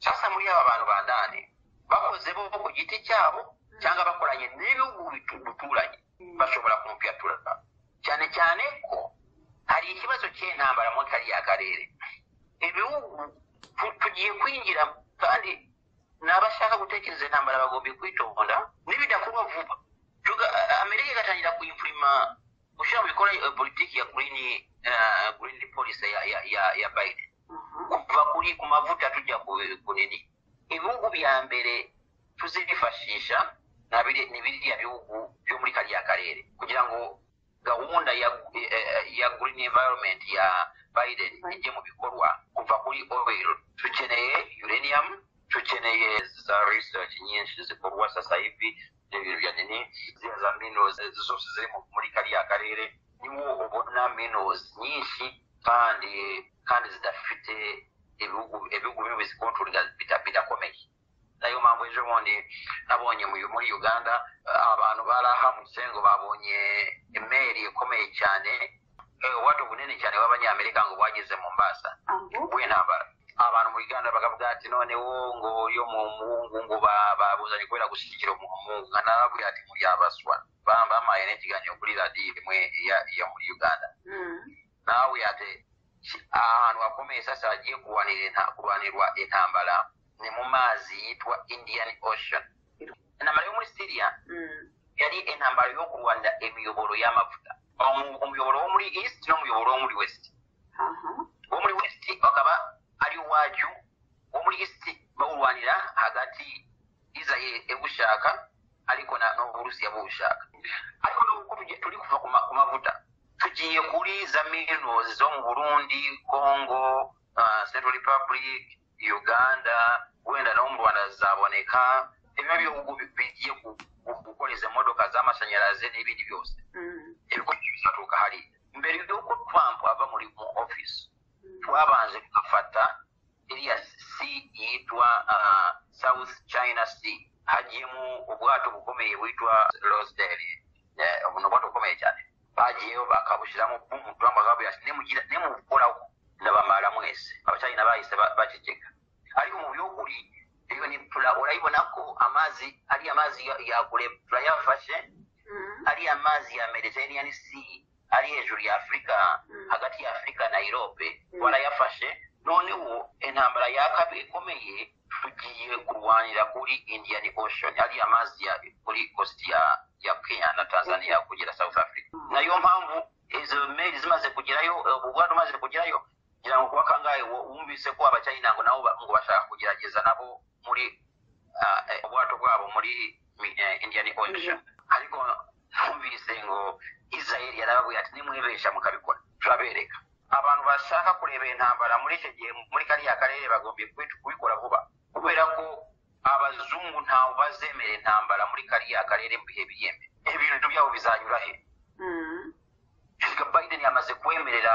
sasa muri aba bantu bandane bakoze bo ku giti cyabo cyangwa bakoranye n'ibihugu duturanye bashobora kumupyatura cyane cyane ko hari ikibazo cy'intambara muri kariya karere. Ibihugu tu- tugiye kwinjira kandi n'abashaka gutekereza intambara bagomba kwitonda nibidakorwa vuba. Amerika igatangira kuyimfurima politiki ya green uh, green policy ya, ya, ya, ya biden. Kuva kuri ku mavuta tujya kunini ku ibihugu bya mbere tuzifashisha ni biriya bihugu byo muri kariya karere. Kugira ngo gahunda ya uh, ya green environment ya biden ijye mu bikorwa. Kuva kuri oil tukeneye uranium tukeneye za research nyinshi zikorwa sasa hivi ibintu bya nini? Ziriya za minerals zose ziri mu- muri kariya karere niwo ubona minerals nyinshi kandi kandi zidafite ibihugu ibihugu bimwe bizikontrolinga bida- bidakomeye. Nayo mpamvu ejo bundi nabonye muri uganda eh, abantu barahamutse ngo babonye imeri ikomeye cyane. Ubu ubwato bunini cyane w'abanyamerika ngo bageze mu mbasa aho bw'intambara abantu mu uganda bakavuga ati nonewo ngaoli omuwungu ngu babuzanye kubera gusikira omuwungu nga nababwira ati muli abaswa. Bamba amaye nekiganya okulira diirimu ya muli uganda. Hmm. Naawe ate ahantu akoma esasi agiye kulwanirwa entambala ne mu maazi yitwa indian ocean. Entambala y'omuli syria hmm. yali entambala y'okulwanira emiyobolo y'amafuta. Omuyobolo w'omuli east n'omuyobolo w'omuli west. Omuli west akaba ali waakyo omuliyisiti bawulwanira hagati isirayiri ebushaka aliko n'oburusiya bw'obushaka aliko n'obukutu gye tuli kuva ku mafuta tugiye kuli zamino z'omu burundi congo uh, central republic uganda wenda n'omu rwanda zaboneka ebyo by'obugu bigiye kukoleza emmotoka z'amashanyalaze n'ebindi byose. Mm. Ebikozi bisatuuka hali. Mbere y'oku trump ava muli mu office twabanje tugafata iriya si yitwa uh, south china sea. Hagiyemo obwato bukomeye bwitwa rosdale ni ubwato bukomeye cyane. Bagiyeyo bakabushyiramo bumu trump akababwira ati nimugira nimubukoraho ndabamara mwese. Abachina bahise ba- baceceka ariko mu by'ukuri iyo ni tura- urayibona ko amazi ari amazi ya- ya kure turayafashe amazi mazi ya mediterranean sea ari hejuru ya afurika hagati ya afurika na europe. Warayafashe noneho intambara ya kabiri ikomeye tugiye kurwanira kuri indian ocean ari amazi ya kuri coast ya ya kenya na tanzania kugera south africa. Nayo mpamvu izo meri zimaze kugerayo eh, ubwato umaze kugerayo kugira ngo kuba kangahe wumvise ko abachina ngo nabo ngo bashaka kugerageza nabo muri ah, eh, ubwato bwabo muri eh, indian ocean. Ariko numvise ngo israel yarababwiye ati nimwibesha mukabikora. Turabereka. Abantu bashaka kureba intambara muri icyo gihe muri kariya karere bagombye kubi- kubikora vuba. Kubera ko abazungu ntawe bazemera intambara muri kariya karere mu bihe biri imbere. Ibintu byabo bizanyura he? Perezida Biden yamaze kwemerera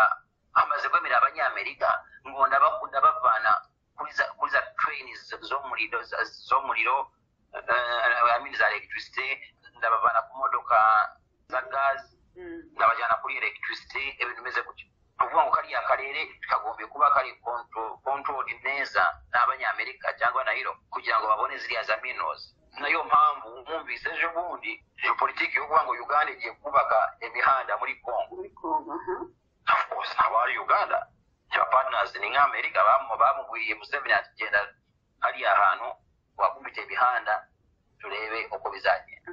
amaze kwemerera abanyamerika ngo ndabakunda bavana kuri za train z'umuriro za elegitirisite ndabavana ku modoka za gas ndabajyana kuri electricity ibintu bimeze gutyo kuvuga ngo kariya karere kagombye kuba kari control neza n'abanyamerika cyangwa na hiro kugira ngo babone ziriya za minos nayo mpamvu mwumvise ejo bundi politiki yo kuvuga ngo uganda igiye kubaka imihanda muri congo. Of course ntabwo ari uganda. Aba partners ni nk'amerika bamu- bamubwiye museveni ati genda hariya hantu wakubita imihanda turebe uko bizagenda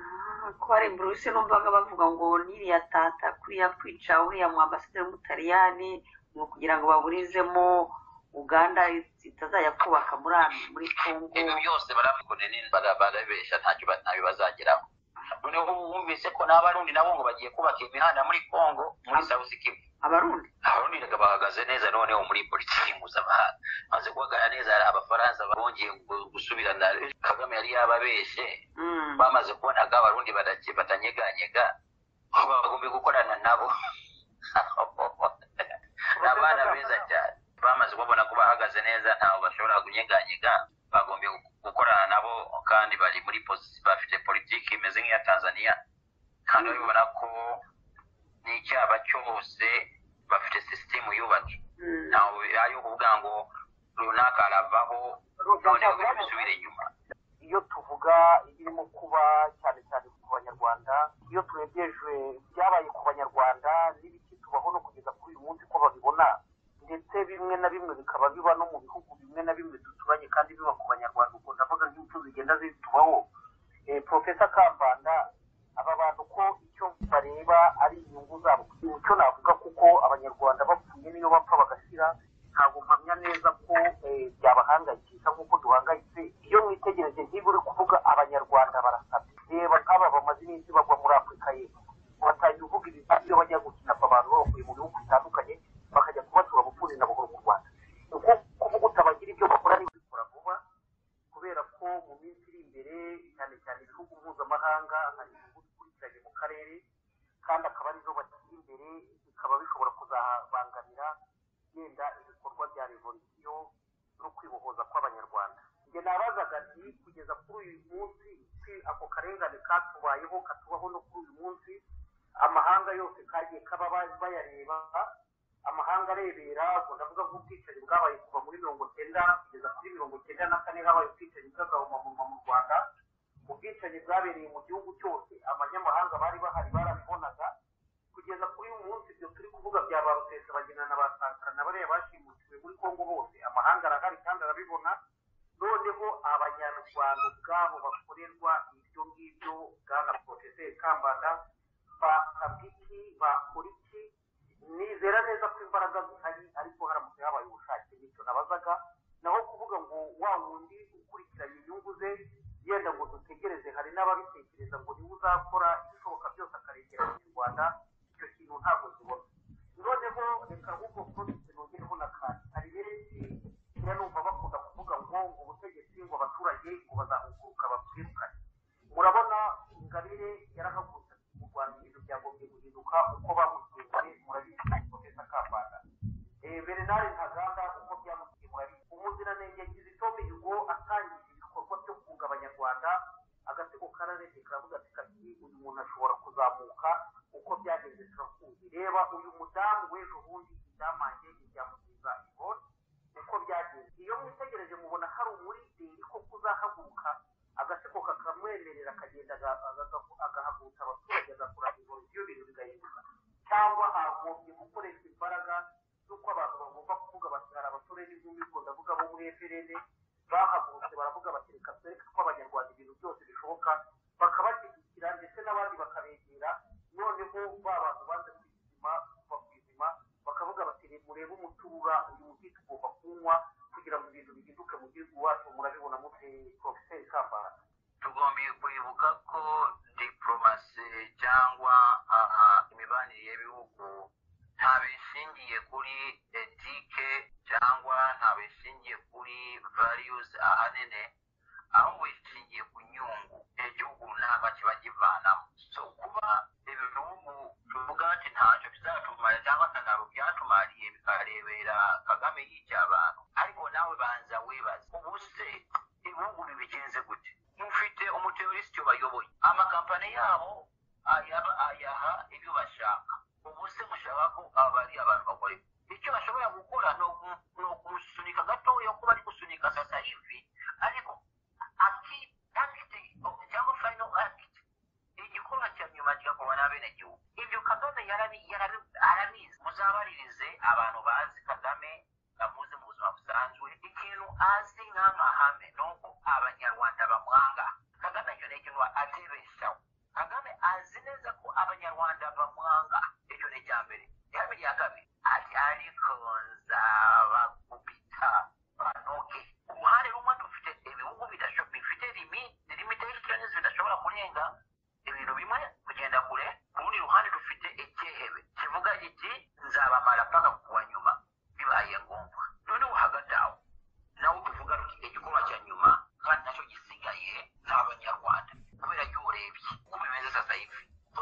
ko hari buruse numvaga bavuga ngo n'iriya tata kuriya kwica uriya mu ambasaderi w'umutaliyani ni ukugira ngo baburizemo uganda itazajya kubaka muri muri kongo ibyo byose barabikora barabeshya ntacyo bazageraho noneho wumvise ko n'abarundi nabo ngo bagiye kubaka imihanda muri kongo muri south kivu. abarundi? Abarundi reka bahagaze neza noneho muri politiki mpuzamahanga maze guhagarara neza hari abafaransa bongeye gu- gusubirana kagame yari yababeshye. Mm. bamaze kubona ko abarundi batanyeganyega bagomba gukorana nabo. Ni abana beza cyane. Bamaze kubabona ko bahagaze neza ntawe bashobora kunyeganyega bagombye gukorana nabo kandi bari muri bafite politiki imeze nk'iya tanzania. Kandi babibona ko n'icyaba cyose bafite sisitemu yubatse Mm. ntawe ayo kuvuga ngo runaka aravaho noneho ibintu bisubire inyuma. Agatsiko kararebye karavuga ati kati uyu muntu ashobora kuzamuka uko byagenze turakuzi reba uyu mudamu w'ejo bundi idamange ibyamugiza igori uko byagenze. Iyo mwitegereje mubona hari umurideri ko kuzahaguruka agatsiko kakamwemerera akagenda aga- aga- agahagurutsa abaturage agakora ibyo bintu bigahinduka. Cyangwa hagombye gukoreshwa imbaraga z'uko abantu bagomba kuvuga bati hari abasore n'inkumi ubwo ndavuga bo muri eferene bahagurutse baravuga bati reka twereke ko abanyarwanda ibintu byose bishoboka. Bakabashyigikira ndetse n'abandi bakabegera noneho ba bantu baze kwizima kuva ku izima bakavuga bati murebe umuturura uyu muti tugomba kunywa kugira ngo ibintu bihinduke mu gihugu iwacu murabibona mute porofeseri kambara tugomba kwibuka ko diporomasi cyangwa imibanire y'ibihugu ntabwo ishingiye kuri etike cyangwa ntabwo ishingiye kuri variyuzi ahanini ahubwo ishingiye ku nyungu. Igihugu runaka kiba kivanamo. So kuba ibi bihugu tuvuga ati ntacyo bizatumara cyangwa se ntabwo byatumariye bikarebera kagame yica abantu ariko nawe banza wibaze ubu se ibihugu bibigenze gute? Mufite umuteorisiti bayoboye amakampani yabo ayaha ibyo bashaka. Ubu se mushaka ko aba ari abantu bakora ibi? Icyo bashobora gukora ni uku- ni ukusunika gatoya kuba ari gusunika sasa hivi ariko aki akiti cyangwa final act igikorwa cya nyuma kigakorwa n'abenegihugu ibyo kagame arabizi muzabaririze abantu bazi kagame bamuzi mu buzima busanzwe. Ikintu azi nk'amahame ni uko abanyarwanda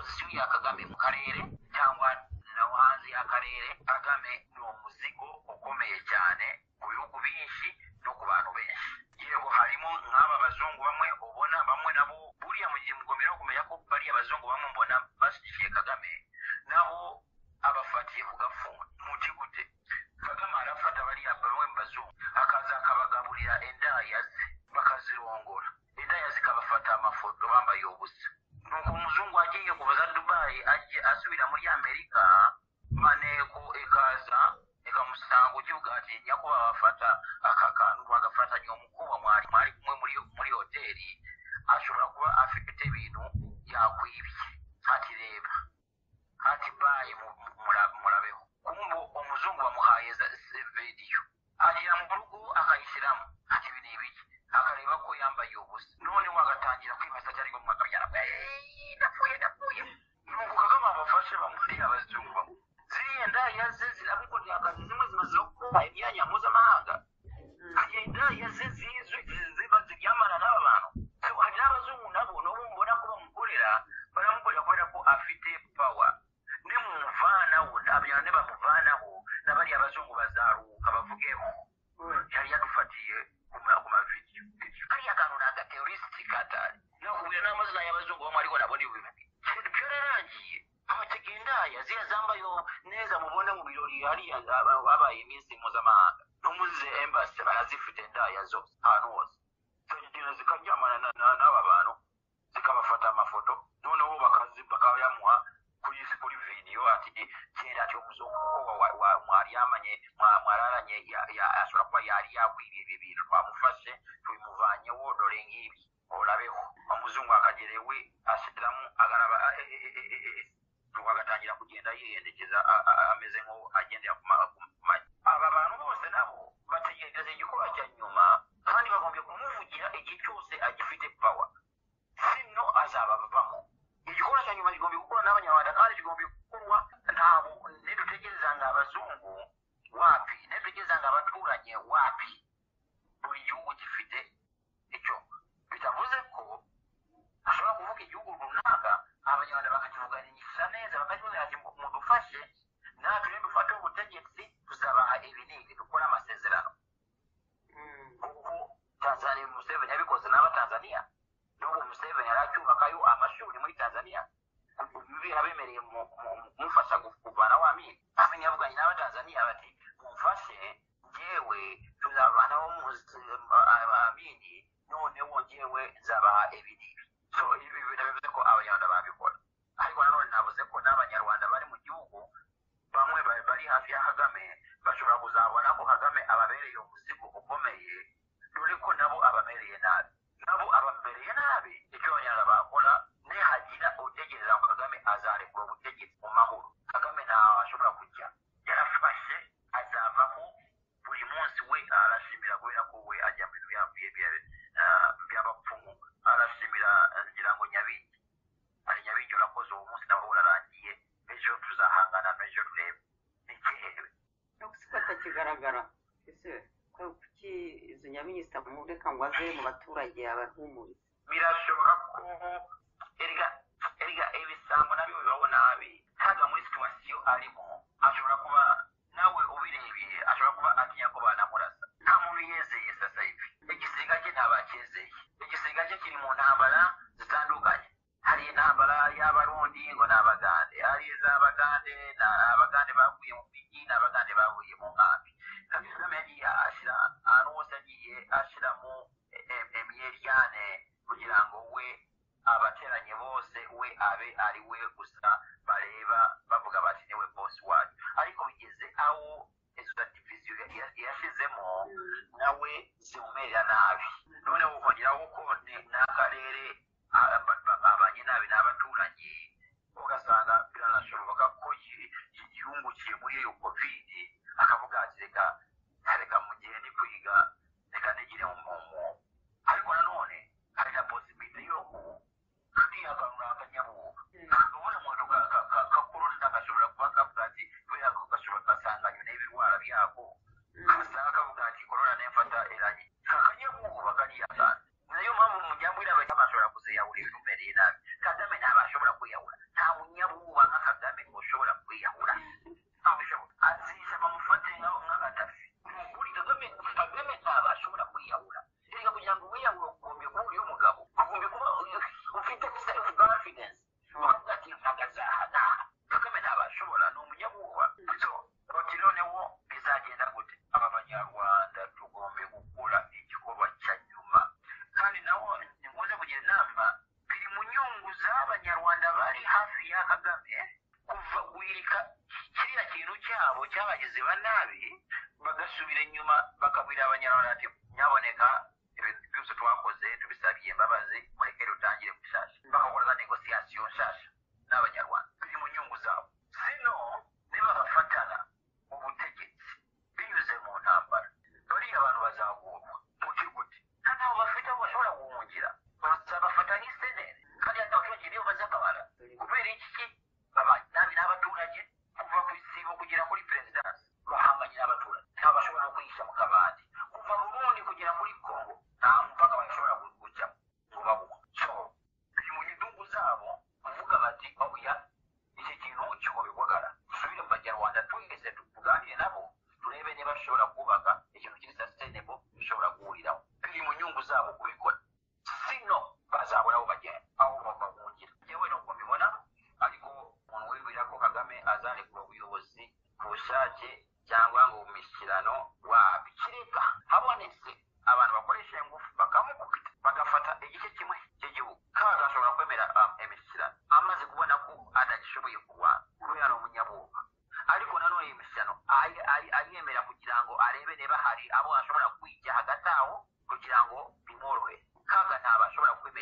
opozisiyo ya kagame mu karere cyangwa no hanze y'akarere kagame ni umuzigo ukomeye cyane ku bihugu byinshi no ku bantu benshi. Yego harimo nk'aba bazungu bamwe ubona bamwe nabo Wazungu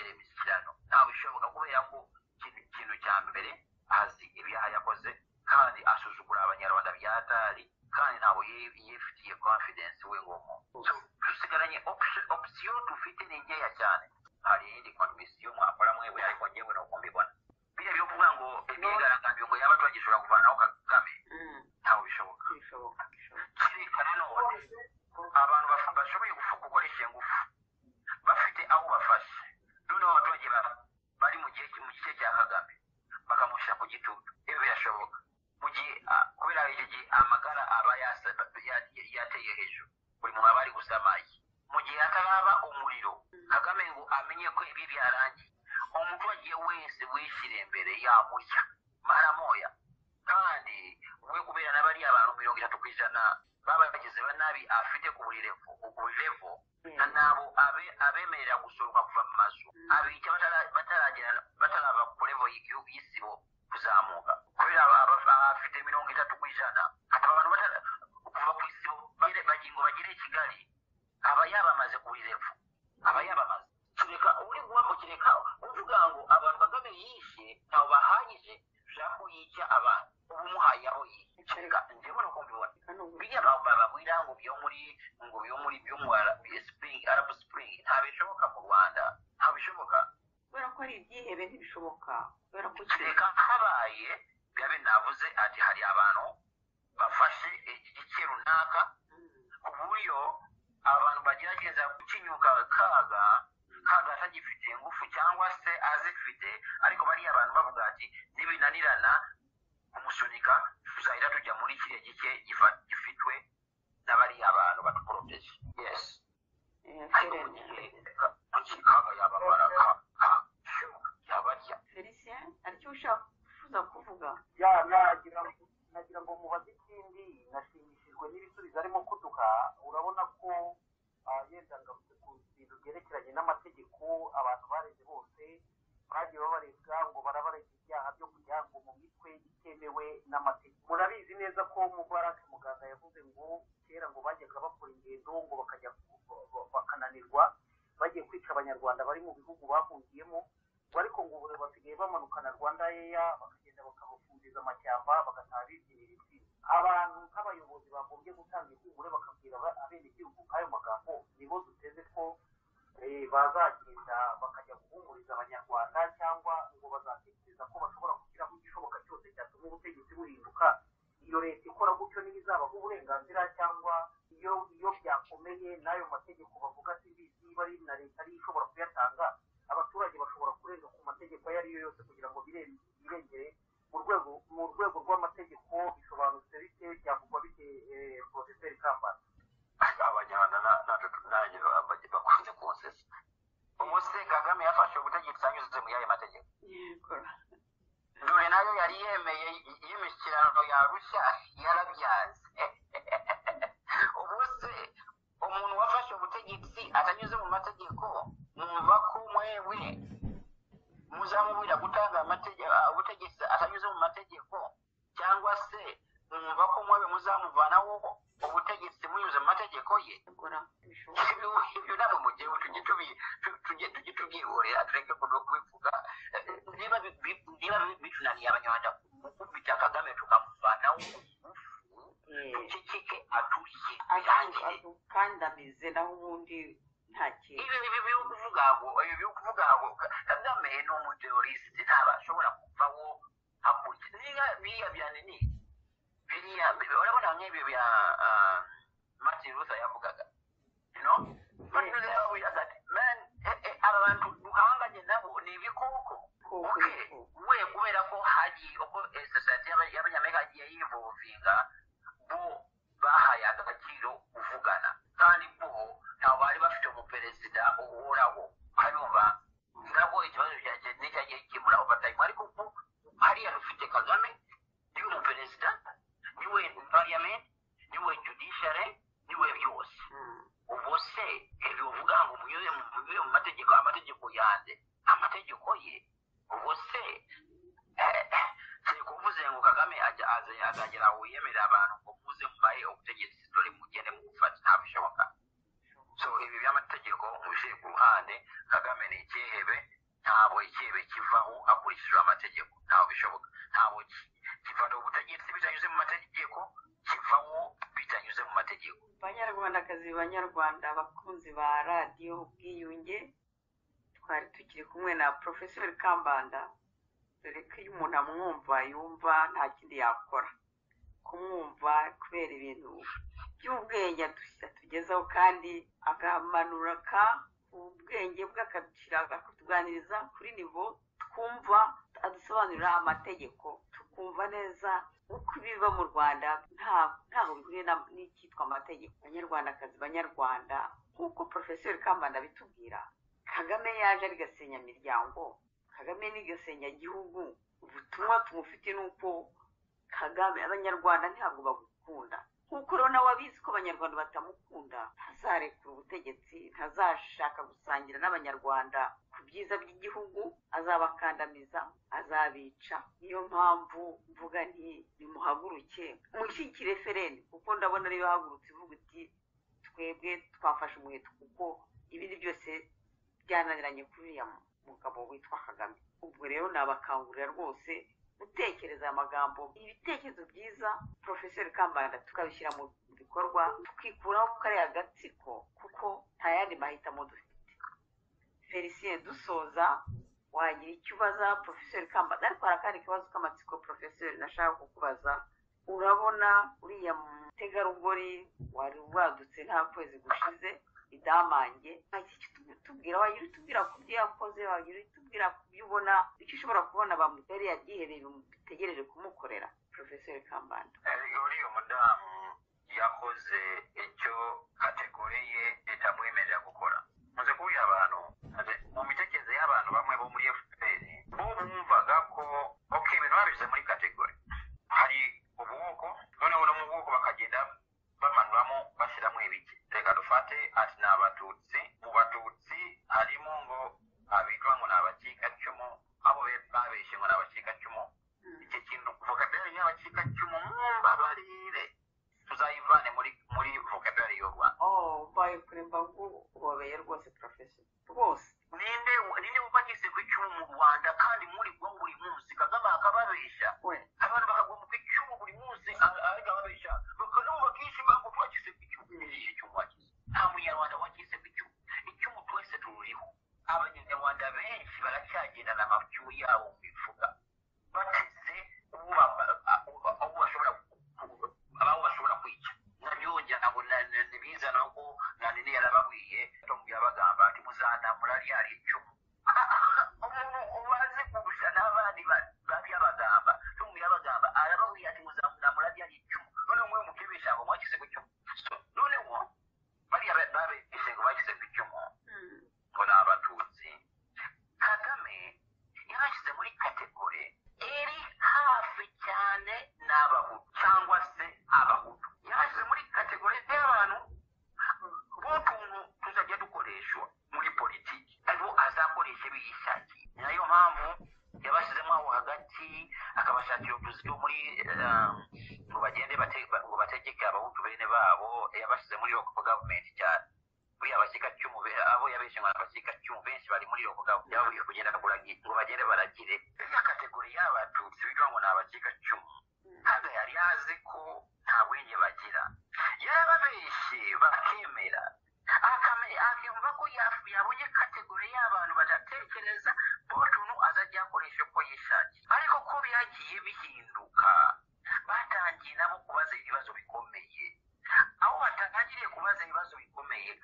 habera imishyikirano ntawe ishoboka kubera ko ikintu cya mbere azi ibyaha yakoze kandi asuzugura abanyarwanda byahatari kandi ntabwo yifitiye confidence we ngo umuntu dusigaranye option option dufite ni nkeya cyane. kandi babarebwa ngo barabarega ibyaha byo kugira ngo mu mitwe itemewe n'amategeko murabizi neza ko mubarak muganga yavuze ngo kera ngo bajyaga bakora ingendo ngo bakajya bakananirwa bagiye kwica abanyarwanda bari mu bihugu bahungiyemo ariko ngo ubu basigaye bamanukana rwanda yeya on me? Ubwiyunge twari tukiri kumwe na porofesori kambanda dore ko iyo umuntu amwumva yumva nta kindi yakora. Kumwumva kubera ibintu by'ubwenge atu- atugezaho kandi akamanura ka ubwenge bwe akadushyira akatuganiriza kuri nivo twumva adusobanurira amategeko tukumva neza uko ibiba mu rwanda nta ntaho bihuriye n'icyitwa amategeko banyarwandakazi banyarwanda. Nk'uko porofesori kambanda abitubwira kagame yaje arigasenya imiryango kagame n'igasenya gihugu ubutumwa tumufite ni uko kagame abanyarwanda ntabwo bagukunda. Nk'uko rero nawe abizi ko abanyarwanda batamukunda ntazarekura ubutegetsi ntazashaka gusangira n'abanyarwanda ku byiza by'igihugu azabakandamiza azabica. Niyo mpamvu mvuga nti nimuhaguruke mushyigikire fereni kuko ndabona ariyo yahagurutse ivuga iti twebwe twafashe umuheto kuko ibindi byose byananiranye kuri uriya mugabo witwa kagame. Ubwo rero nabakangurira rwose gutekereza aya magambo ibitekerezo byiza porofeseri kambanda tukabishyira mu bikorwa tukikuraho kariya gatsiko kuko nta yandi mahitamo dufite. Felicien dusoza wagira icyo ubaza porofeseri kambanda ariko hari akandi kabazo k'amatsiko porofeseri nashaka kukubaza. Urabona uriya mutegarugori wari wadutse nta kwezi gushize idamange tubwira wagira utubwira ku byo yakoze wagira utubwira ku byo ubona icyo ushobora kubona bamuteri yabyihereye bitegereje kumukorera. Porofeseri kambanda. Uriya mudamu yakoze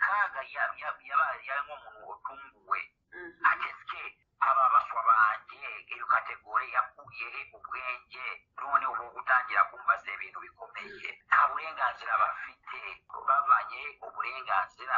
kaga yarankomuntu watunguwe agezwe aba baswa banjye irukategore yakuye he ubwenge none ubu gutangira kumva se ibintu bikomeye. Nta burenganzira bafite babanye uburenganzira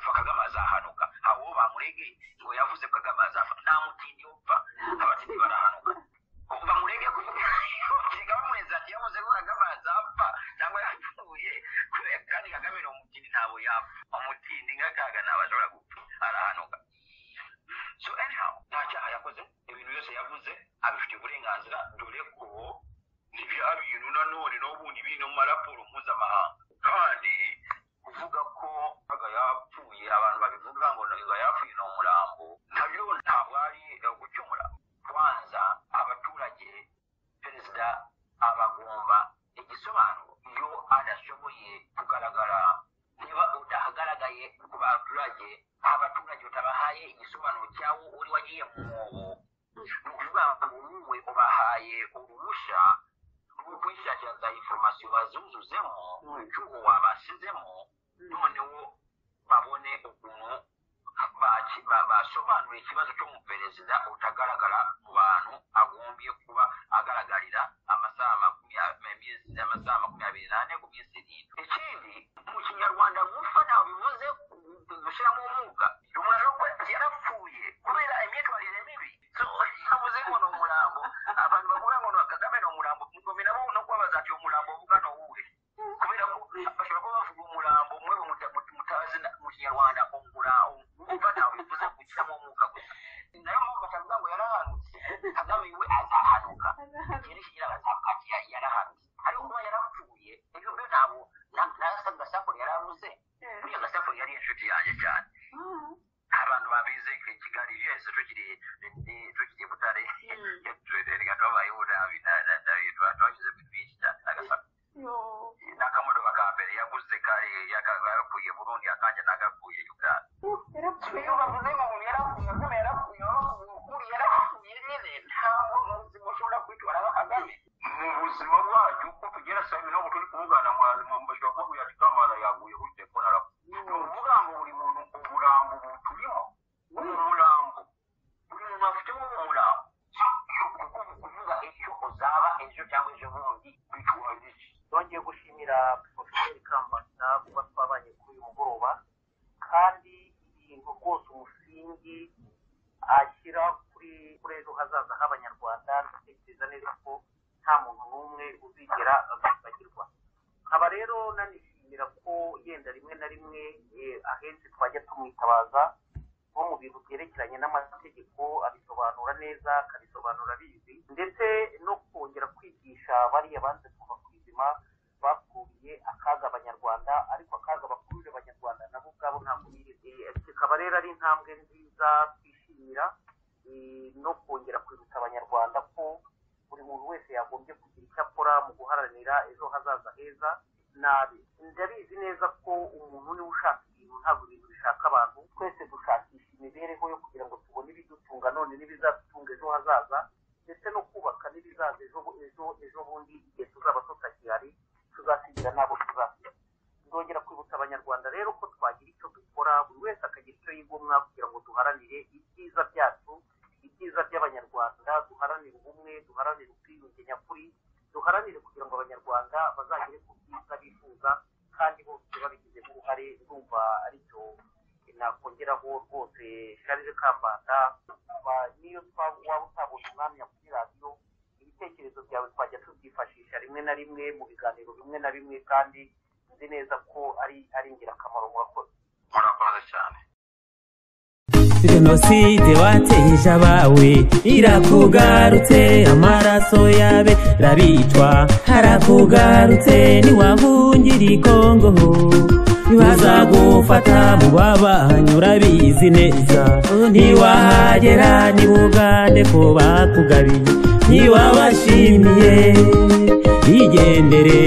gupfa kagame azahanuka abo bamurege ngo yavuze ko kagame azapfa nta mutindi upfa abatindi bara up ufite wateje abawe. Irakugarutse amaraso yabe rabicwa harakugarutse ntiwahungira ikongo. Bazagufata mu babanyi urabizi neza. Ntiwahagera ntibugande ko bakugabiye ntiwabashimiye igendere